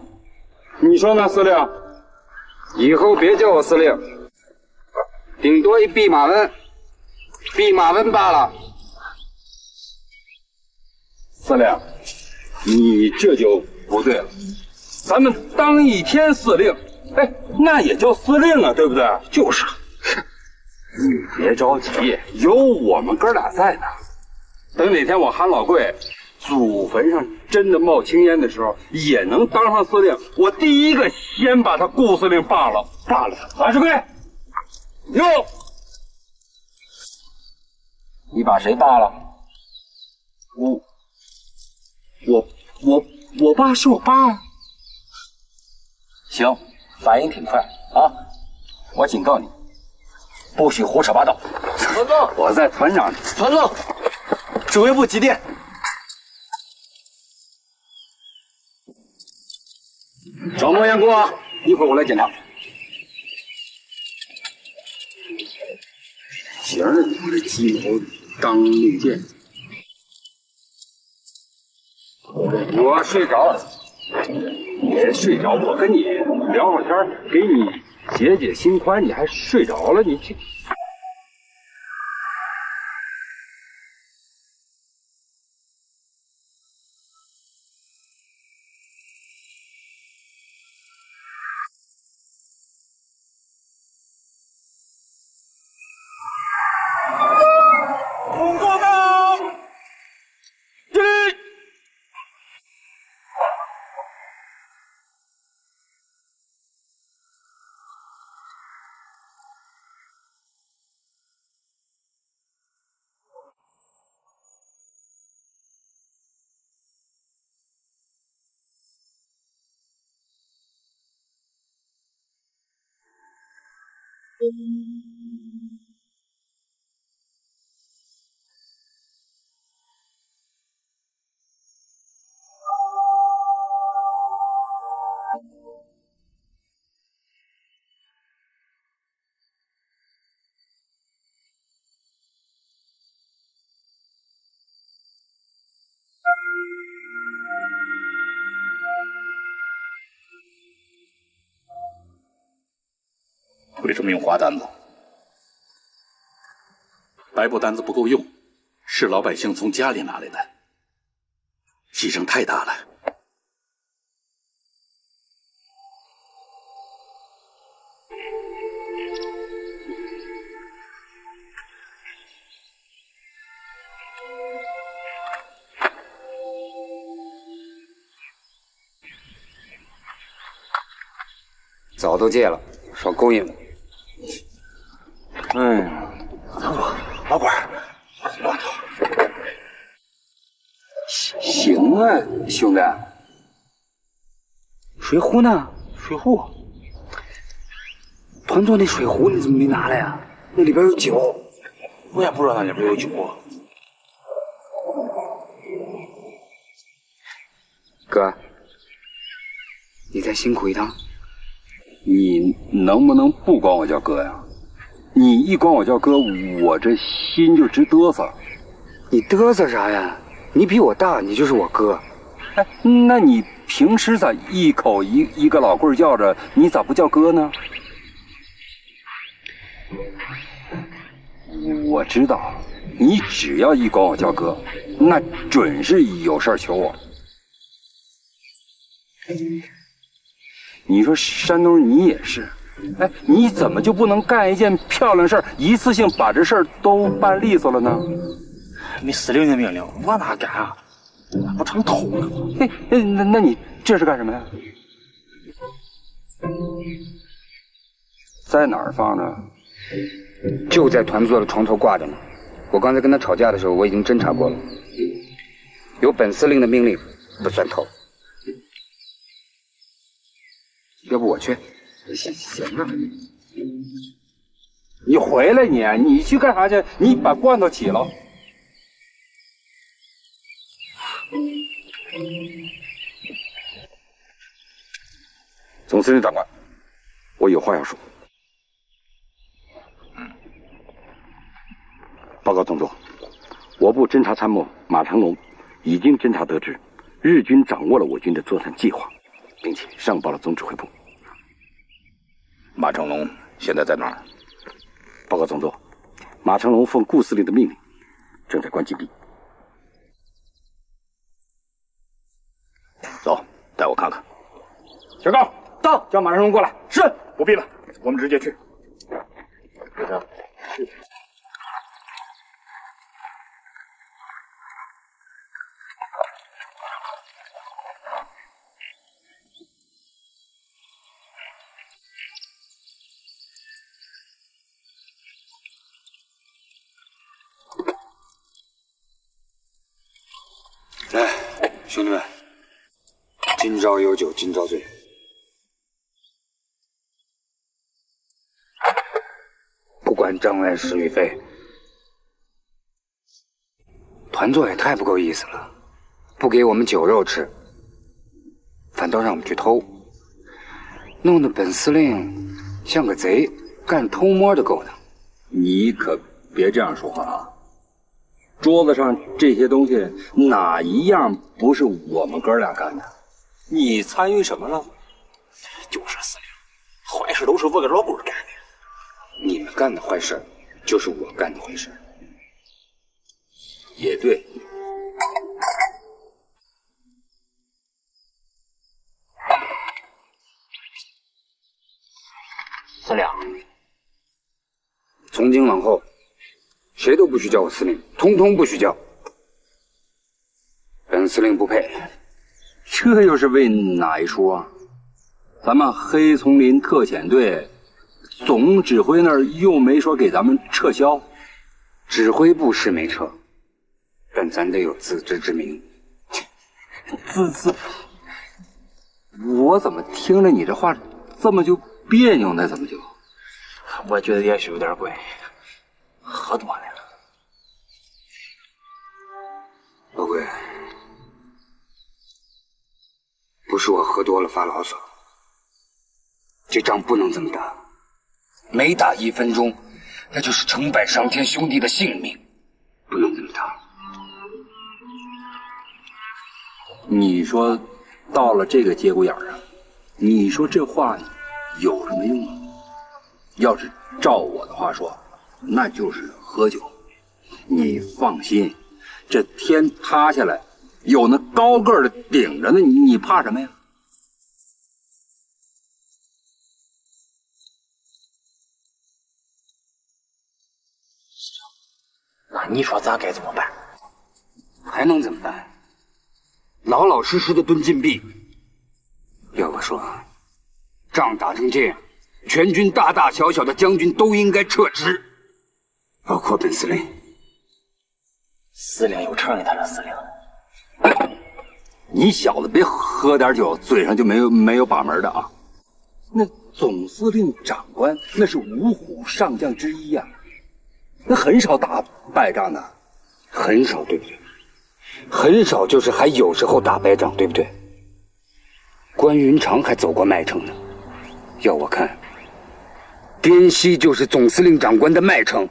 你说呢，司令？以后别叫我司令，顶多一弼马温，弼马温罢了。司令，你这就不对了。咱们当一天司令，哎，那也叫司令啊，对不对？就是。你别着急，有我们哥俩在呢。等哪天我喊老贵，祖坟上真的冒青烟的时候，也能当上司令。我第一个先把他顾司令罢了，罢了他。韩世贵，哟，你把谁罢了？我，我，我，我爸是我爸呀。行，反应挺快啊！我警告你，不许胡扯八道。团子，我在团长。团子，指挥部急电。找莫言过，一会儿我来检查。行了，你这鸡毛当令箭。我睡着了，别睡着，我跟你聊会天，给你解解心宽，你还睡着了？你这。happy 为什么用花单子？白布单子不够用，是老百姓从家里拿来的，牺牲太大了。早都戒了，少勾引我。哎呀，老管，馒头。行啊，兄弟。水壶呢？水壶。团座那水壶你怎么没拿来呀？那里边有酒。我也不知道那里边有酒。哥，你再辛苦一趟。你能不能不管我叫哥呀？你一管我叫哥，我这心就直嘚瑟。你嘚瑟啥呀？你比我大，你就是我哥。哎，那你平时咋一口一一个老棍叫着，你咋不叫哥呢？我知道，你只要一管我叫哥，那准是有事求我。你说山东你也是，哎，你怎么就不能干一件漂亮事儿，一次性把这事儿都办利索了呢？没司令的命令，我哪敢啊？不成偷了吗？那，那那你这是干什么呀？在哪儿放着？就在团座的床头挂着呢。我刚才跟他吵架的时候，我已经侦查过了，有本司令的命令不算偷。要不我去？行行啊，你回来你你去干啥去？你把罐头起了。总司令长官，我有话要说。报告总座，我部侦察参谋马长龙已经侦察得知，日军掌握了我军的作战计划，并且上报了总指挥部。马成龙现在在哪儿？报告总座，马成龙奉顾司令的命令，正在关禁闭。走，带我看看。小高，到，叫马成龙过来。是，不必了，我们直接去。队长，来，兄弟们，今朝有酒今朝醉。不管将来是与非，团座也太不够意思了，不给我们酒肉吃，反倒让我们去偷，弄得本司令像个贼，干偷摸的勾当。你可别这样说话啊！桌子上这些东西哪一样不是我们哥俩干的？你参与什么了？就是司令，坏事都是我跟老郭干的。你们干的坏事，就是我干的坏事。也对。司令，从今往后，谁都不许叫我司令，通通不许叫。本司令不配。这又是为哪一出啊？咱们黑丛林特遣队总指挥那儿又没说给咱们撤销，指挥部是没撤，但咱得有自知之明。自自，我怎么听着你这话这么就别扭呢？怎么就？我觉得也许有点怪，喝多了。老鬼，不是我喝多了发牢骚，这仗不能这么打，每打一分钟，那就是成百上千兄弟的性命，不能这么打。你说到了这个节骨眼上，你说这话有什么用啊？要是照我的话说，那就是喝酒。你放心，这天塌下来，有那高个的顶着呢，你你怕什么呀？那你说咱该怎么办？还能怎么办？老老实实的蹲禁闭。要我说，仗打成这样，全军大大小小的将军都应该撤职，包括本司令。司令又承认他是司令。你小子别喝点酒，嘴上就没有没有把门的啊！那总司令长官那是五虎上将之一呀、那很少打败仗的，很少，对不对？很少，就是还有时候打败仗，对不对？关云长还走过麦城呢，要我看，滇西就是总司令长官的麦城。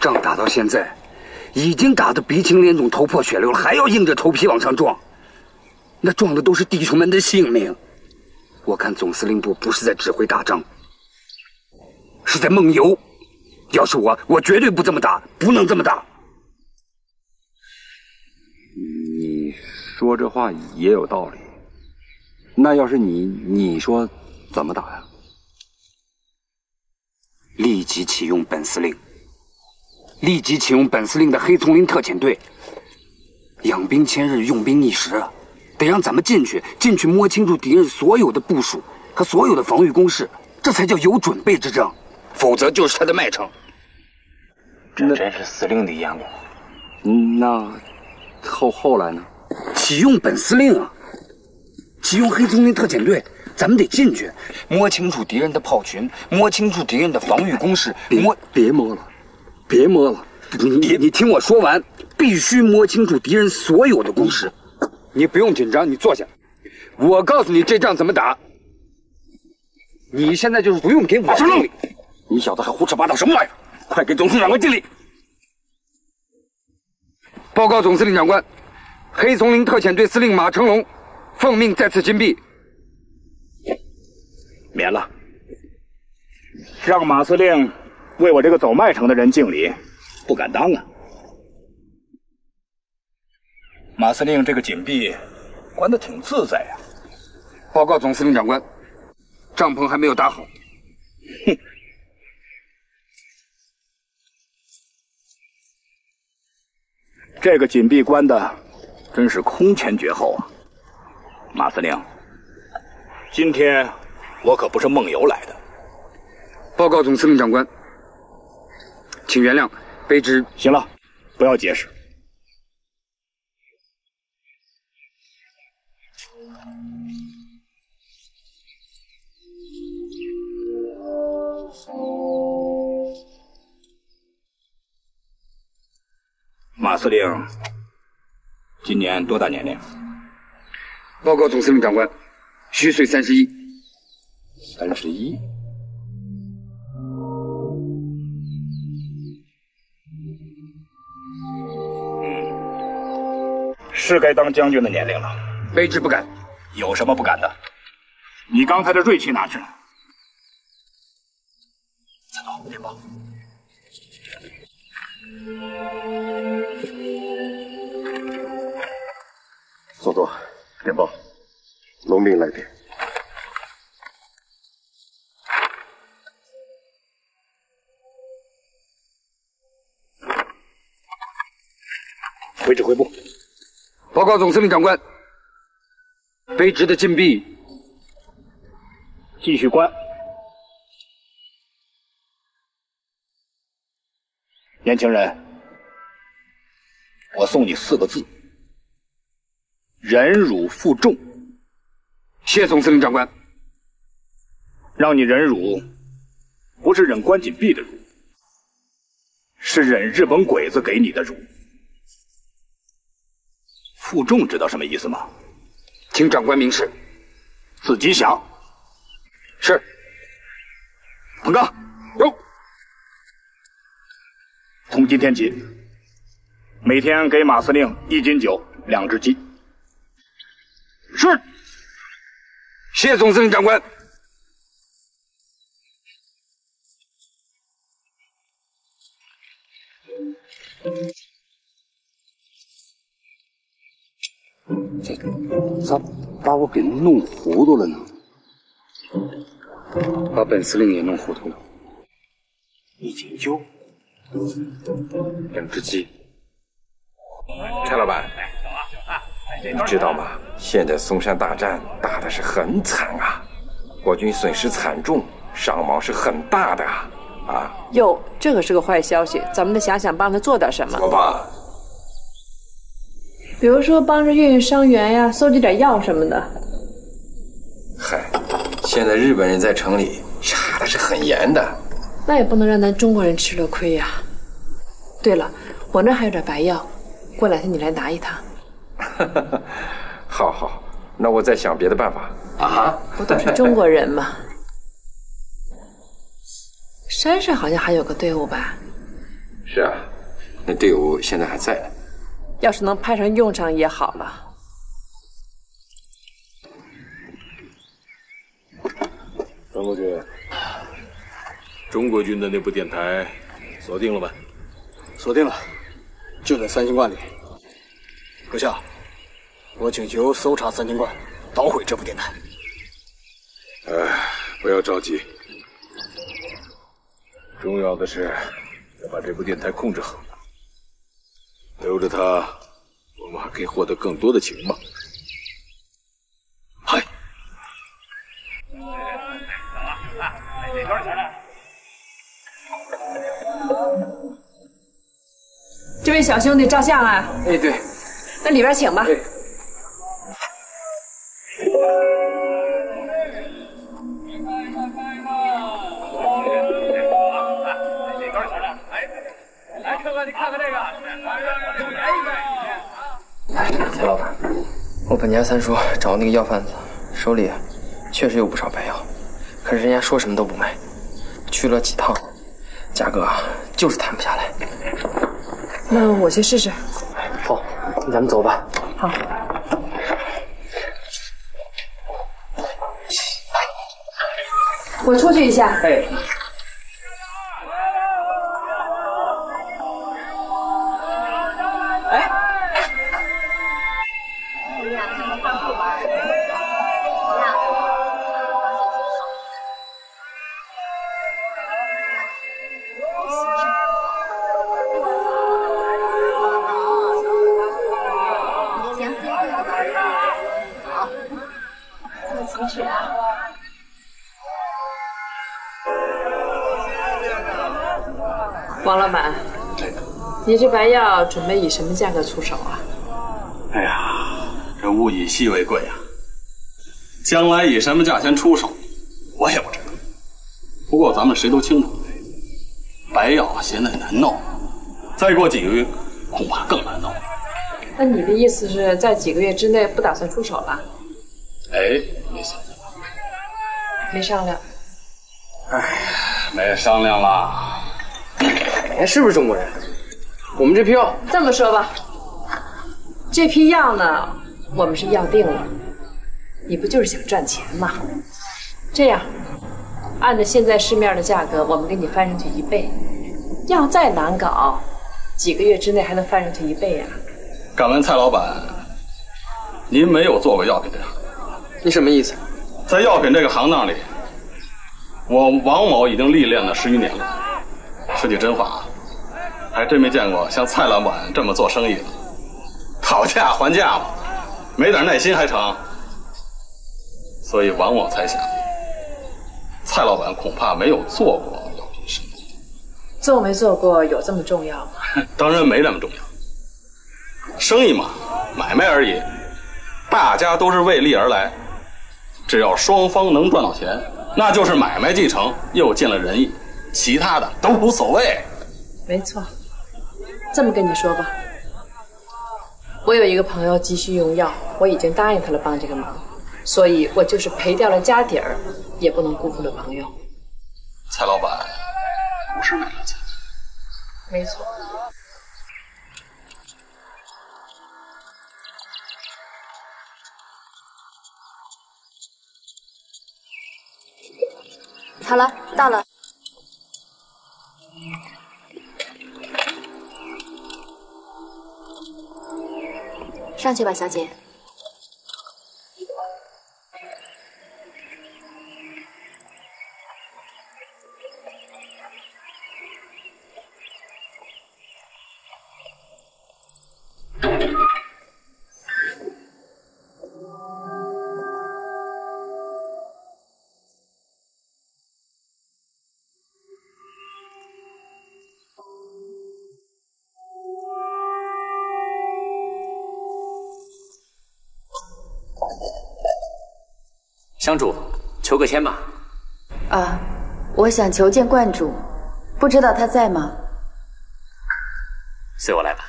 仗打到现在，已经打得鼻青脸肿、头破血流了，还要硬着头皮往上撞，那撞的都是弟兄们的性命。我看总司令部不是在指挥打仗，是在梦游。要是我，我绝对不这么打，不能这么打。你说这话也有道理。那要是你，你说怎么打呀？立即启用本司令，立即启用本司令的黑丛林特遣队。养兵千日，用兵一时啊，得让咱们进去，进去摸清楚敌人所有的部署和所有的防御工事，这才叫有准备之仗。否则就是他的麦城。这真是司令的眼光。嗯，那后后来呢？启用本司令啊，启用黑丛林特遣队，咱们得进去，摸清楚敌人的炮群，摸清楚敌人的防御工事。摸，别摸了，别摸了，你你你听我说完，必须摸清楚敌人所有的工事。你不用紧张，你坐下。我告诉你这仗怎么打。你现在就是不用给我敬礼。你小子还胡扯八道什么玩意儿？快给总司令长官敬礼！报告总司令长官，黑丛林特遣队司令马成龙奉命再次禁闭。免了，让马司令为我这个走麦城的人敬礼，不敢当啊。马司令这个紧闭关的挺自在呀、报告总司令长官，帐篷还没有搭好。哼，这个紧闭关的真是空前绝后啊！马司令，今天我可不是梦游来的。报告总司令长官，请原谅，卑职行了，不要解释。马司令今年多大年龄？报告总司令长官，虚岁三十一。三十一。嗯，是该当将军的年龄了。卑职不敢。有什么不敢的？你刚才的锐气哪去了？参谋，禀报。总督，禀报，农民来电。回指挥部。报告总司令长官，卑职的禁闭继续关。年轻人，我送你四个字：忍辱负重。谢总司令长官。让你忍辱，不是忍关紧闭的辱，是忍日本鬼子给你的辱。负重知道什么意思吗？请长官明示。自己想。是。彭刚，有。从今天起，每天给马司令一斤酒，两只鸡。是。谢总司令长官。这咋把我给弄糊涂了呢？把本司令也弄糊涂了。一斤酒，两只鸡。蔡老板，你知道吗？现在松山大战打的是很惨啊，国军损失惨重，伤亡是很大的啊！啊，哟，这可是个坏消息，咱们得想想帮他做点什么。怎么办？比如说帮着运运伤员呀，搜集点药什么的。嗨，现在日本人在城里查的是很严的。那也不能让咱中国人吃了亏呀。对了，我那还有点白药，过两天你来拿一趟。好好，那我再想别的办法啊。不都是中国人吗？山上好像还有个队伍吧？是啊，那队伍现在还在呢。要是能派上用场也好了。张国军，中国军的那部电台锁定了吧？锁定了，就在三星观里。阁下，我请求搜查三清观，捣毁这部电台。哎，不要着急，重要的是要把这部电台控制好。留着它，我们还可以获得更多的情报。嗨，这位小兄弟照相啊？哎，对。那里边请吧。这我本家三叔找那个药贩子，手里确实有不少白药，可是人家说什么都不卖，去了几趟，价格啊就是谈不下来。那我去试试。好。咱们走吧。好。我出去一下。哎。你这白药准备以什么价格出手啊？哎呀，这物以稀为贵啊！将来以什么价钱出手，我也不知道。不过咱们谁都清楚，白药现在难弄，再过几个月恐怕更难弄。那你的意思是在几个月之内不打算出手了？哎，没想没商量。哎，没商量了。哎，是不是中国人？我们这批药，这么说吧，这批药呢，我们是要定了。你不就是想赚钱吗？这样，按照现在市面的价格，我们给你翻上去一倍。药再难搞，几个月之内还能翻上去一倍呀？敢问蔡老板，您没有做过药品这行？你什么意思？在药品这个行当里，我王某已经历练了十余年了。说句真话真没见过像蔡老板这么做生意的，讨价还价嘛，没点耐心还成。所以王某猜想，蔡老板恐怕没有做过药品生意。做没做过有这么重要吗？当然没那么重要。生意嘛，买卖而已，大家都是为利而来，只要双方能赚到钱，那就是买卖既成，又尽了仁义，其他的都无所谓。没错，这么跟你说吧，我有一个朋友急需用药，我已经答应他了帮这个忙，所以我就是赔掉了家底儿，也不能辜负了朋友。蔡老板不是为了钱，没错。好了，到了。上去吧，小姐。香主，求个签吧。啊，我想求见观主，不知道他在吗？随我来吧。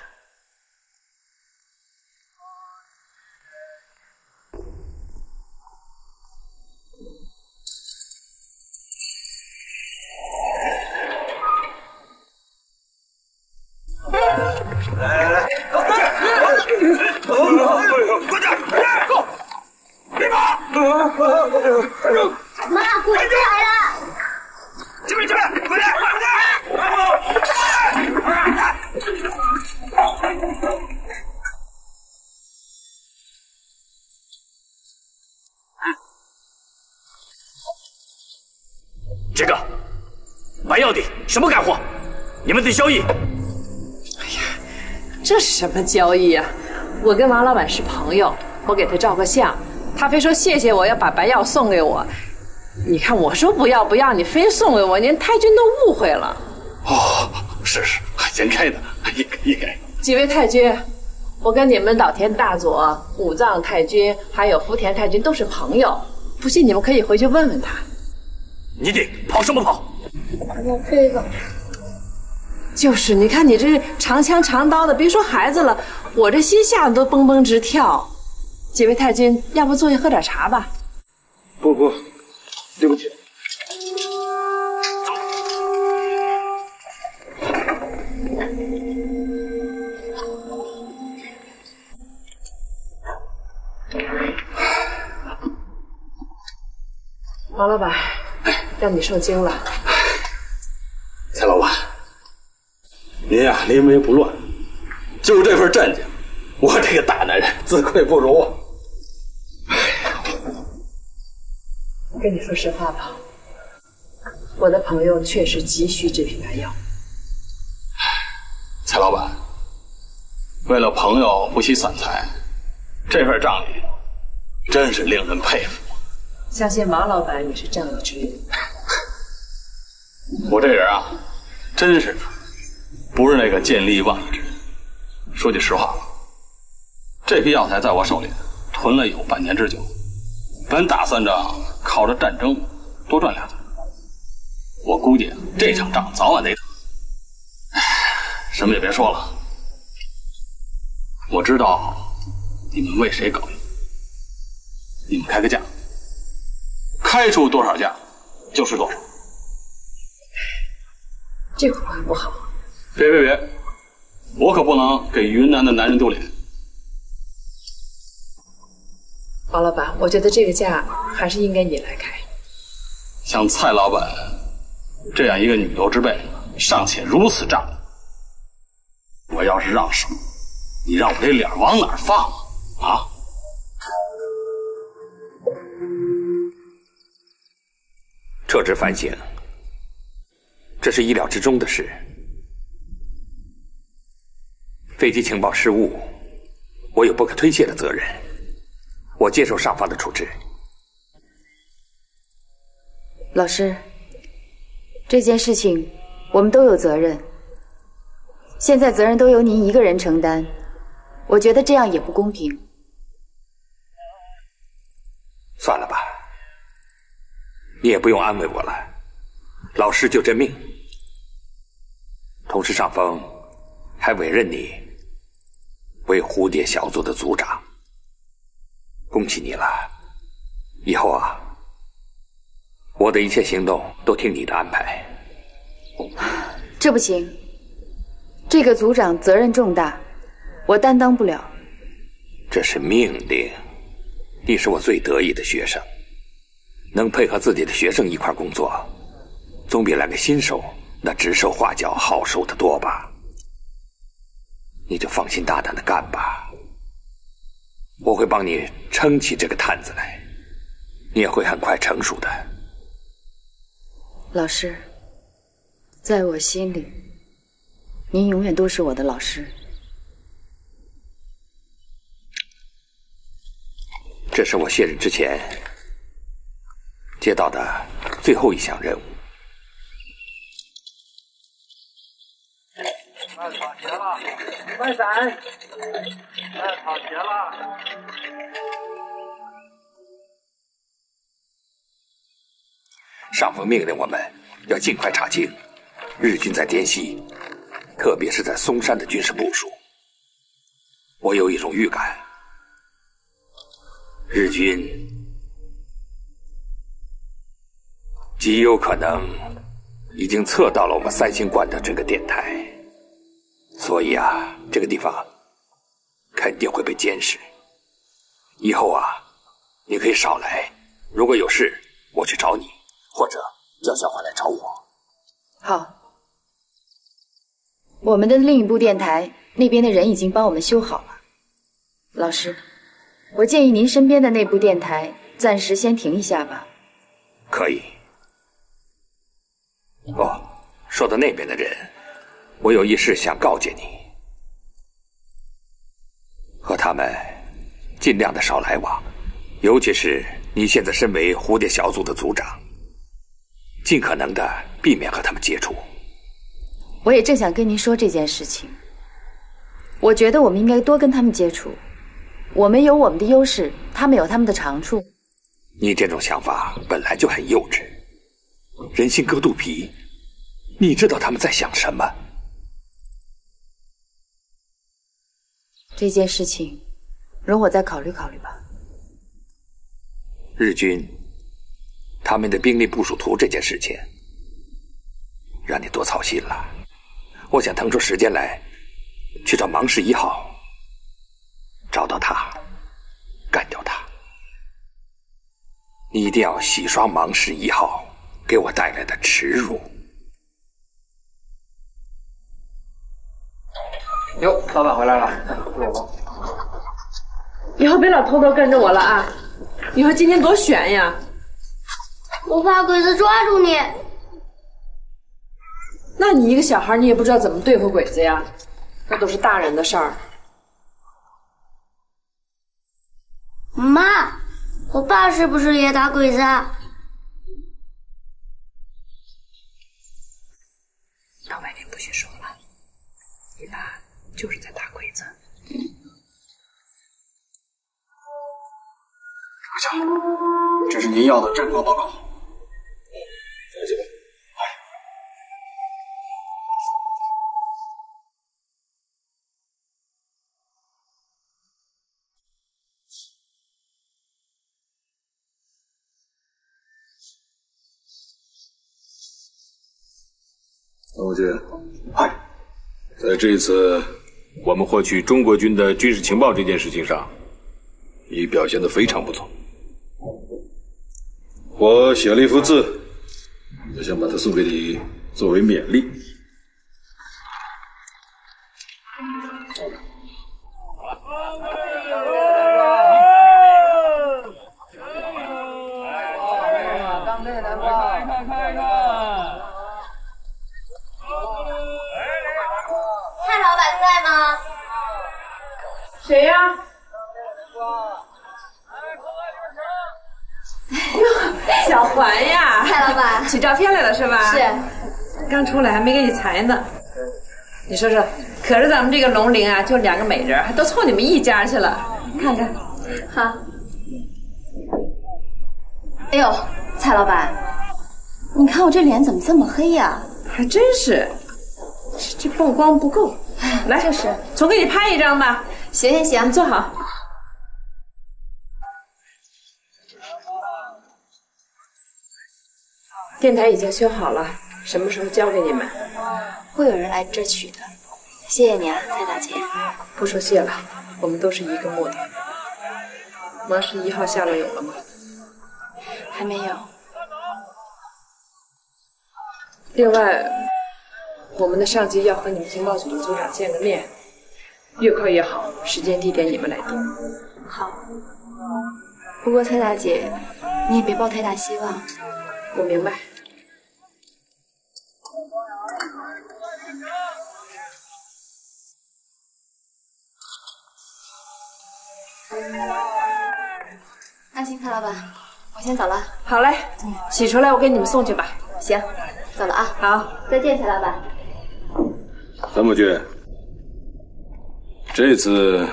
交易？这是什么交易呀、我跟王老板是朋友，我给他照个相，他非说谢谢我，要把白药送给我。你看我说不要不要，你非送给我，连太君都误会了。哦，是是，应该的，应该应该。几 位太君，我跟你们岛田大佐、武藏太君还有福田太君都是朋友，不信你们可以回去问问他。你得跑什么跑？我这个就是你看你这长枪长刀的别说孩子了我这心吓得都蹦蹦直跳。几位太君要不坐下喝点茶吧不不对不起。走。王老板让你受惊了。您呀临危不乱，就这份镇静，我这个大男人自愧不如啊。跟你说实话吧，我的朋友确实急需这瓶白药。蔡老板，为了朋友不惜散财，这份仗义真是令人佩服。相信王老板也是仗义之人。我这人啊，真是不是那个见利忘义之人。说句实话，这批药材在我手里囤了有半年之久，本打算着靠着战争多赚两钱。我估计这场仗早晚得打。唉，什么也别说了，我知道你们为谁搞，你们开个价，开出多少价就是多少。这恐怕不好。别别别，我可不能给云南的男人丢脸。王老板，我觉得这个价还是应该你来开。像蔡老板这样一个女流之辈，尚且如此仗义，我要是让手，你让我这脸往哪儿放啊？撤职反省，这是意料之中的事。飞机情报失误，我有不可推卸的责任，我接受上方的处置。老师，这件事情我们都有责任，现在责任都由您一个人承担，我觉得这样也不公平。算了吧，你也不用安慰我了。老师就这命，同时上峰还委任你为蝴蝶小组的组长，恭喜你了。以后啊，我的一切行动都听你的安排。这不行，这个组长责任重大，我担当不了。这是命令，你是我最得意的学生，能配合自己的学生一块工作，总比来个新手那指手画脚好受的多吧？你就放心大胆的干吧，我会帮你撑起这个摊子来，你也会很快成熟的。老师，在我心里，您永远都是我的老师。这是我卸任之前接到的最后一项任务。快跑鞋了，快闪！快跑鞋了。上峰命令我们要尽快查清日军在滇西，特别是在松山的军事部署。我有一种预感，日军极有可能已经测到了我们三星关的这个电台，所以啊，这个地方肯定会被监视。以后啊，你可以少来，如果有事，我去找你。或者叫小花来找我。好，我们的另一部电台那边的人已经帮我们修好了。老师，我建议您身边的那部电台暂时先停一下吧。可以。哦，说到那边的人，我有一事想告诫你，和他们尽量的少来往，尤其是你现在身为蝴蝶小组的组长。尽可能的避免和他们接触。我也正想跟您说这件事情。我觉得我们应该多跟他们接触。我们有我们的优势，他们有他们的长处。你这种想法本来就很幼稚。人心隔肚皮，你知道他们在想什么？这件事情，容我再考虑考虑吧。日军。他们的兵力部署图这件事情，让你多操心了。我想腾出时间来，去找芒氏一号，找到他，干掉他。你一定要洗刷芒氏一号给我带来的耻辱。哟，老板回来了，是我吗？以后别老偷偷跟着我了啊！以后今天多悬呀！我怕鬼子抓住你。那你一个小孩，你也不知道怎么对付鬼子呀？那都是大人的事儿。妈，我爸是不是也打鬼子？啊？到外面不许说了，你爸就是在打鬼子。阁下，这是您要的战况报告。再见。张国军，嗨，在这次我们获取中国军的军事情报这件事情上，你表现的非常不错。我写了一幅字，我想把它送给你作为勉励。蔡老板在吗？谁呀？小环呀，蔡老板取照片来了是吧？是。刚出来还没给你裁呢。你说说，可是咱们这个龙陵啊，就两个美人，还都凑你们一家去了。看看，好。哎呦，蔡老板，你看我这脸怎么这么黑呀？还真是，这这曝光不够。来，就是，重给你拍一张吧。行行行，坐好。电台已经修好了，什么时候交给你们？会有人来这取的。谢谢你啊，蔡大姐。不说谢了，我们都是一个木头。芒氏一号下落有了吗？还没有。另外，我们的上级要和你们情报组的组长见个面，越快越好，时间地点你们来定。好。不过蔡大姐，你也别抱太大希望。我明白。那行，蔡老板，我先走了。好嘞，洗出来我给你们送去吧。行，走了啊。好，再见，蔡老板。参谋军，这次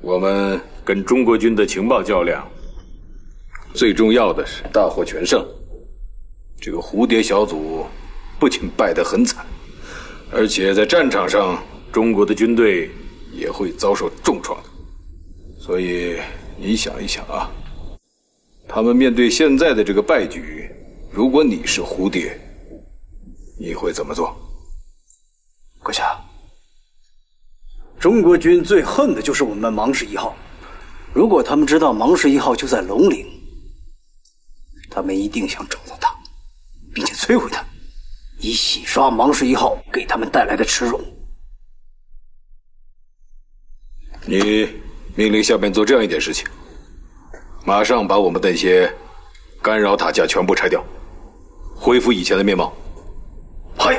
我们跟中国军的情报较量，最重要的是大获全胜。这个蝴蝶小组不仅败得很惨，而且在战场上，中国的军队也会遭受重创的。所以你想一想啊，他们面对现在的这个败局，如果你是蝴蝶，你会怎么做？阁下，中国军最恨的就是我们芒氏一号。如果他们知道芒氏一号就在龙陵，他们一定想找到他，并且摧毁他，以洗刷芒氏一号给他们带来的耻辱。你命令下面做这样一点事情：马上把我们的那些干扰塔架全部拆掉，恢复以前的面貌。嗨。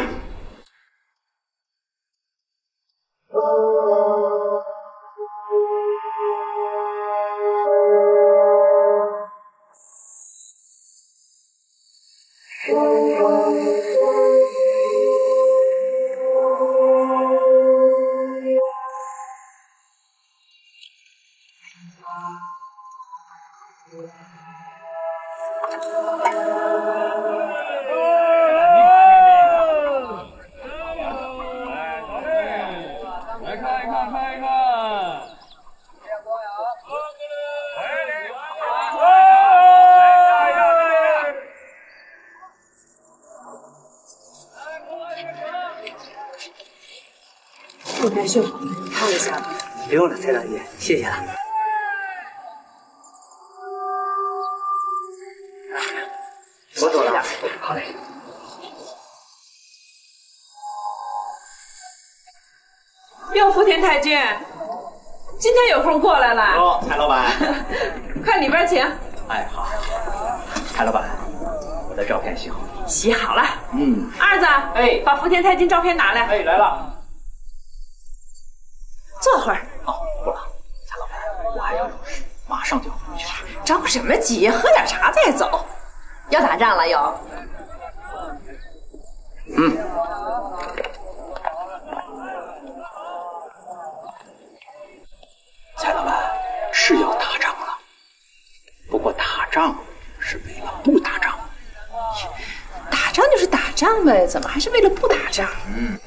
白秀，看一下。不用了，蔡大姐，谢谢了。我走了，好嘞。哟，福田太君，今天有空过来了。哦，蔡老板，快里边请。哎，好。蔡老板，我的照片洗好。洗好了。嗯。二子，哎，把福田太君照片拿来。哎，来了。什么急？喝点茶再走。要打仗了又？嗯。蔡老板是要打仗了，不过打仗是为了不打仗。打仗就是打仗呗，怎么还是为了不打仗？嗯，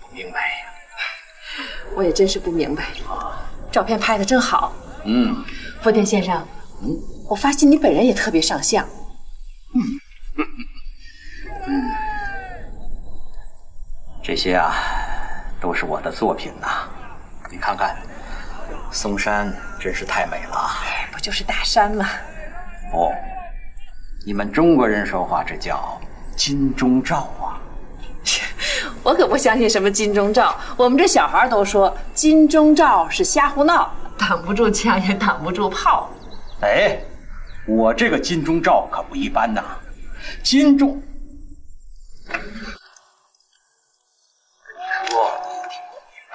不明白呀。我也真是不明白。照片拍的真好。嗯，福田先生，嗯，我发现你本人也特别上相。嗯，嗯，这些啊，都是我的作品呐。你看看，嵩山真是太美了。不就是大山吗？哦，你们中国人说话这叫金钟罩啊。我可不相信什么金钟罩，我们这小孩都说金钟罩是瞎胡闹，挡不住枪也挡不住炮。哎，我这个金钟罩可不一般呐，金钟。说你听不明白。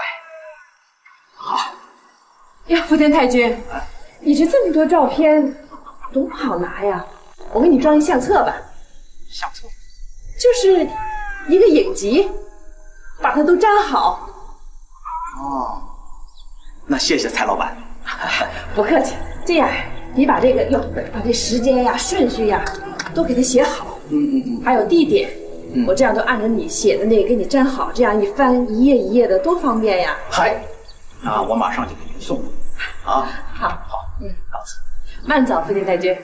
好。呀，福田太君，你这这么多照片，多不好拿呀！我给你装一相册吧。相册？就是一个影集。把它都粘好。哦，那谢谢蔡老板。不客气。这样，你把这个哟，把这时间呀、顺序呀，都给它写好。嗯嗯嗯。还有地点，我这样都按照你写的那个给你粘好，这样一翻一页一页的，多方便呀。嗨，那我马上就给您送。啊，好，好，嗯，告辞。慢走，福田太君。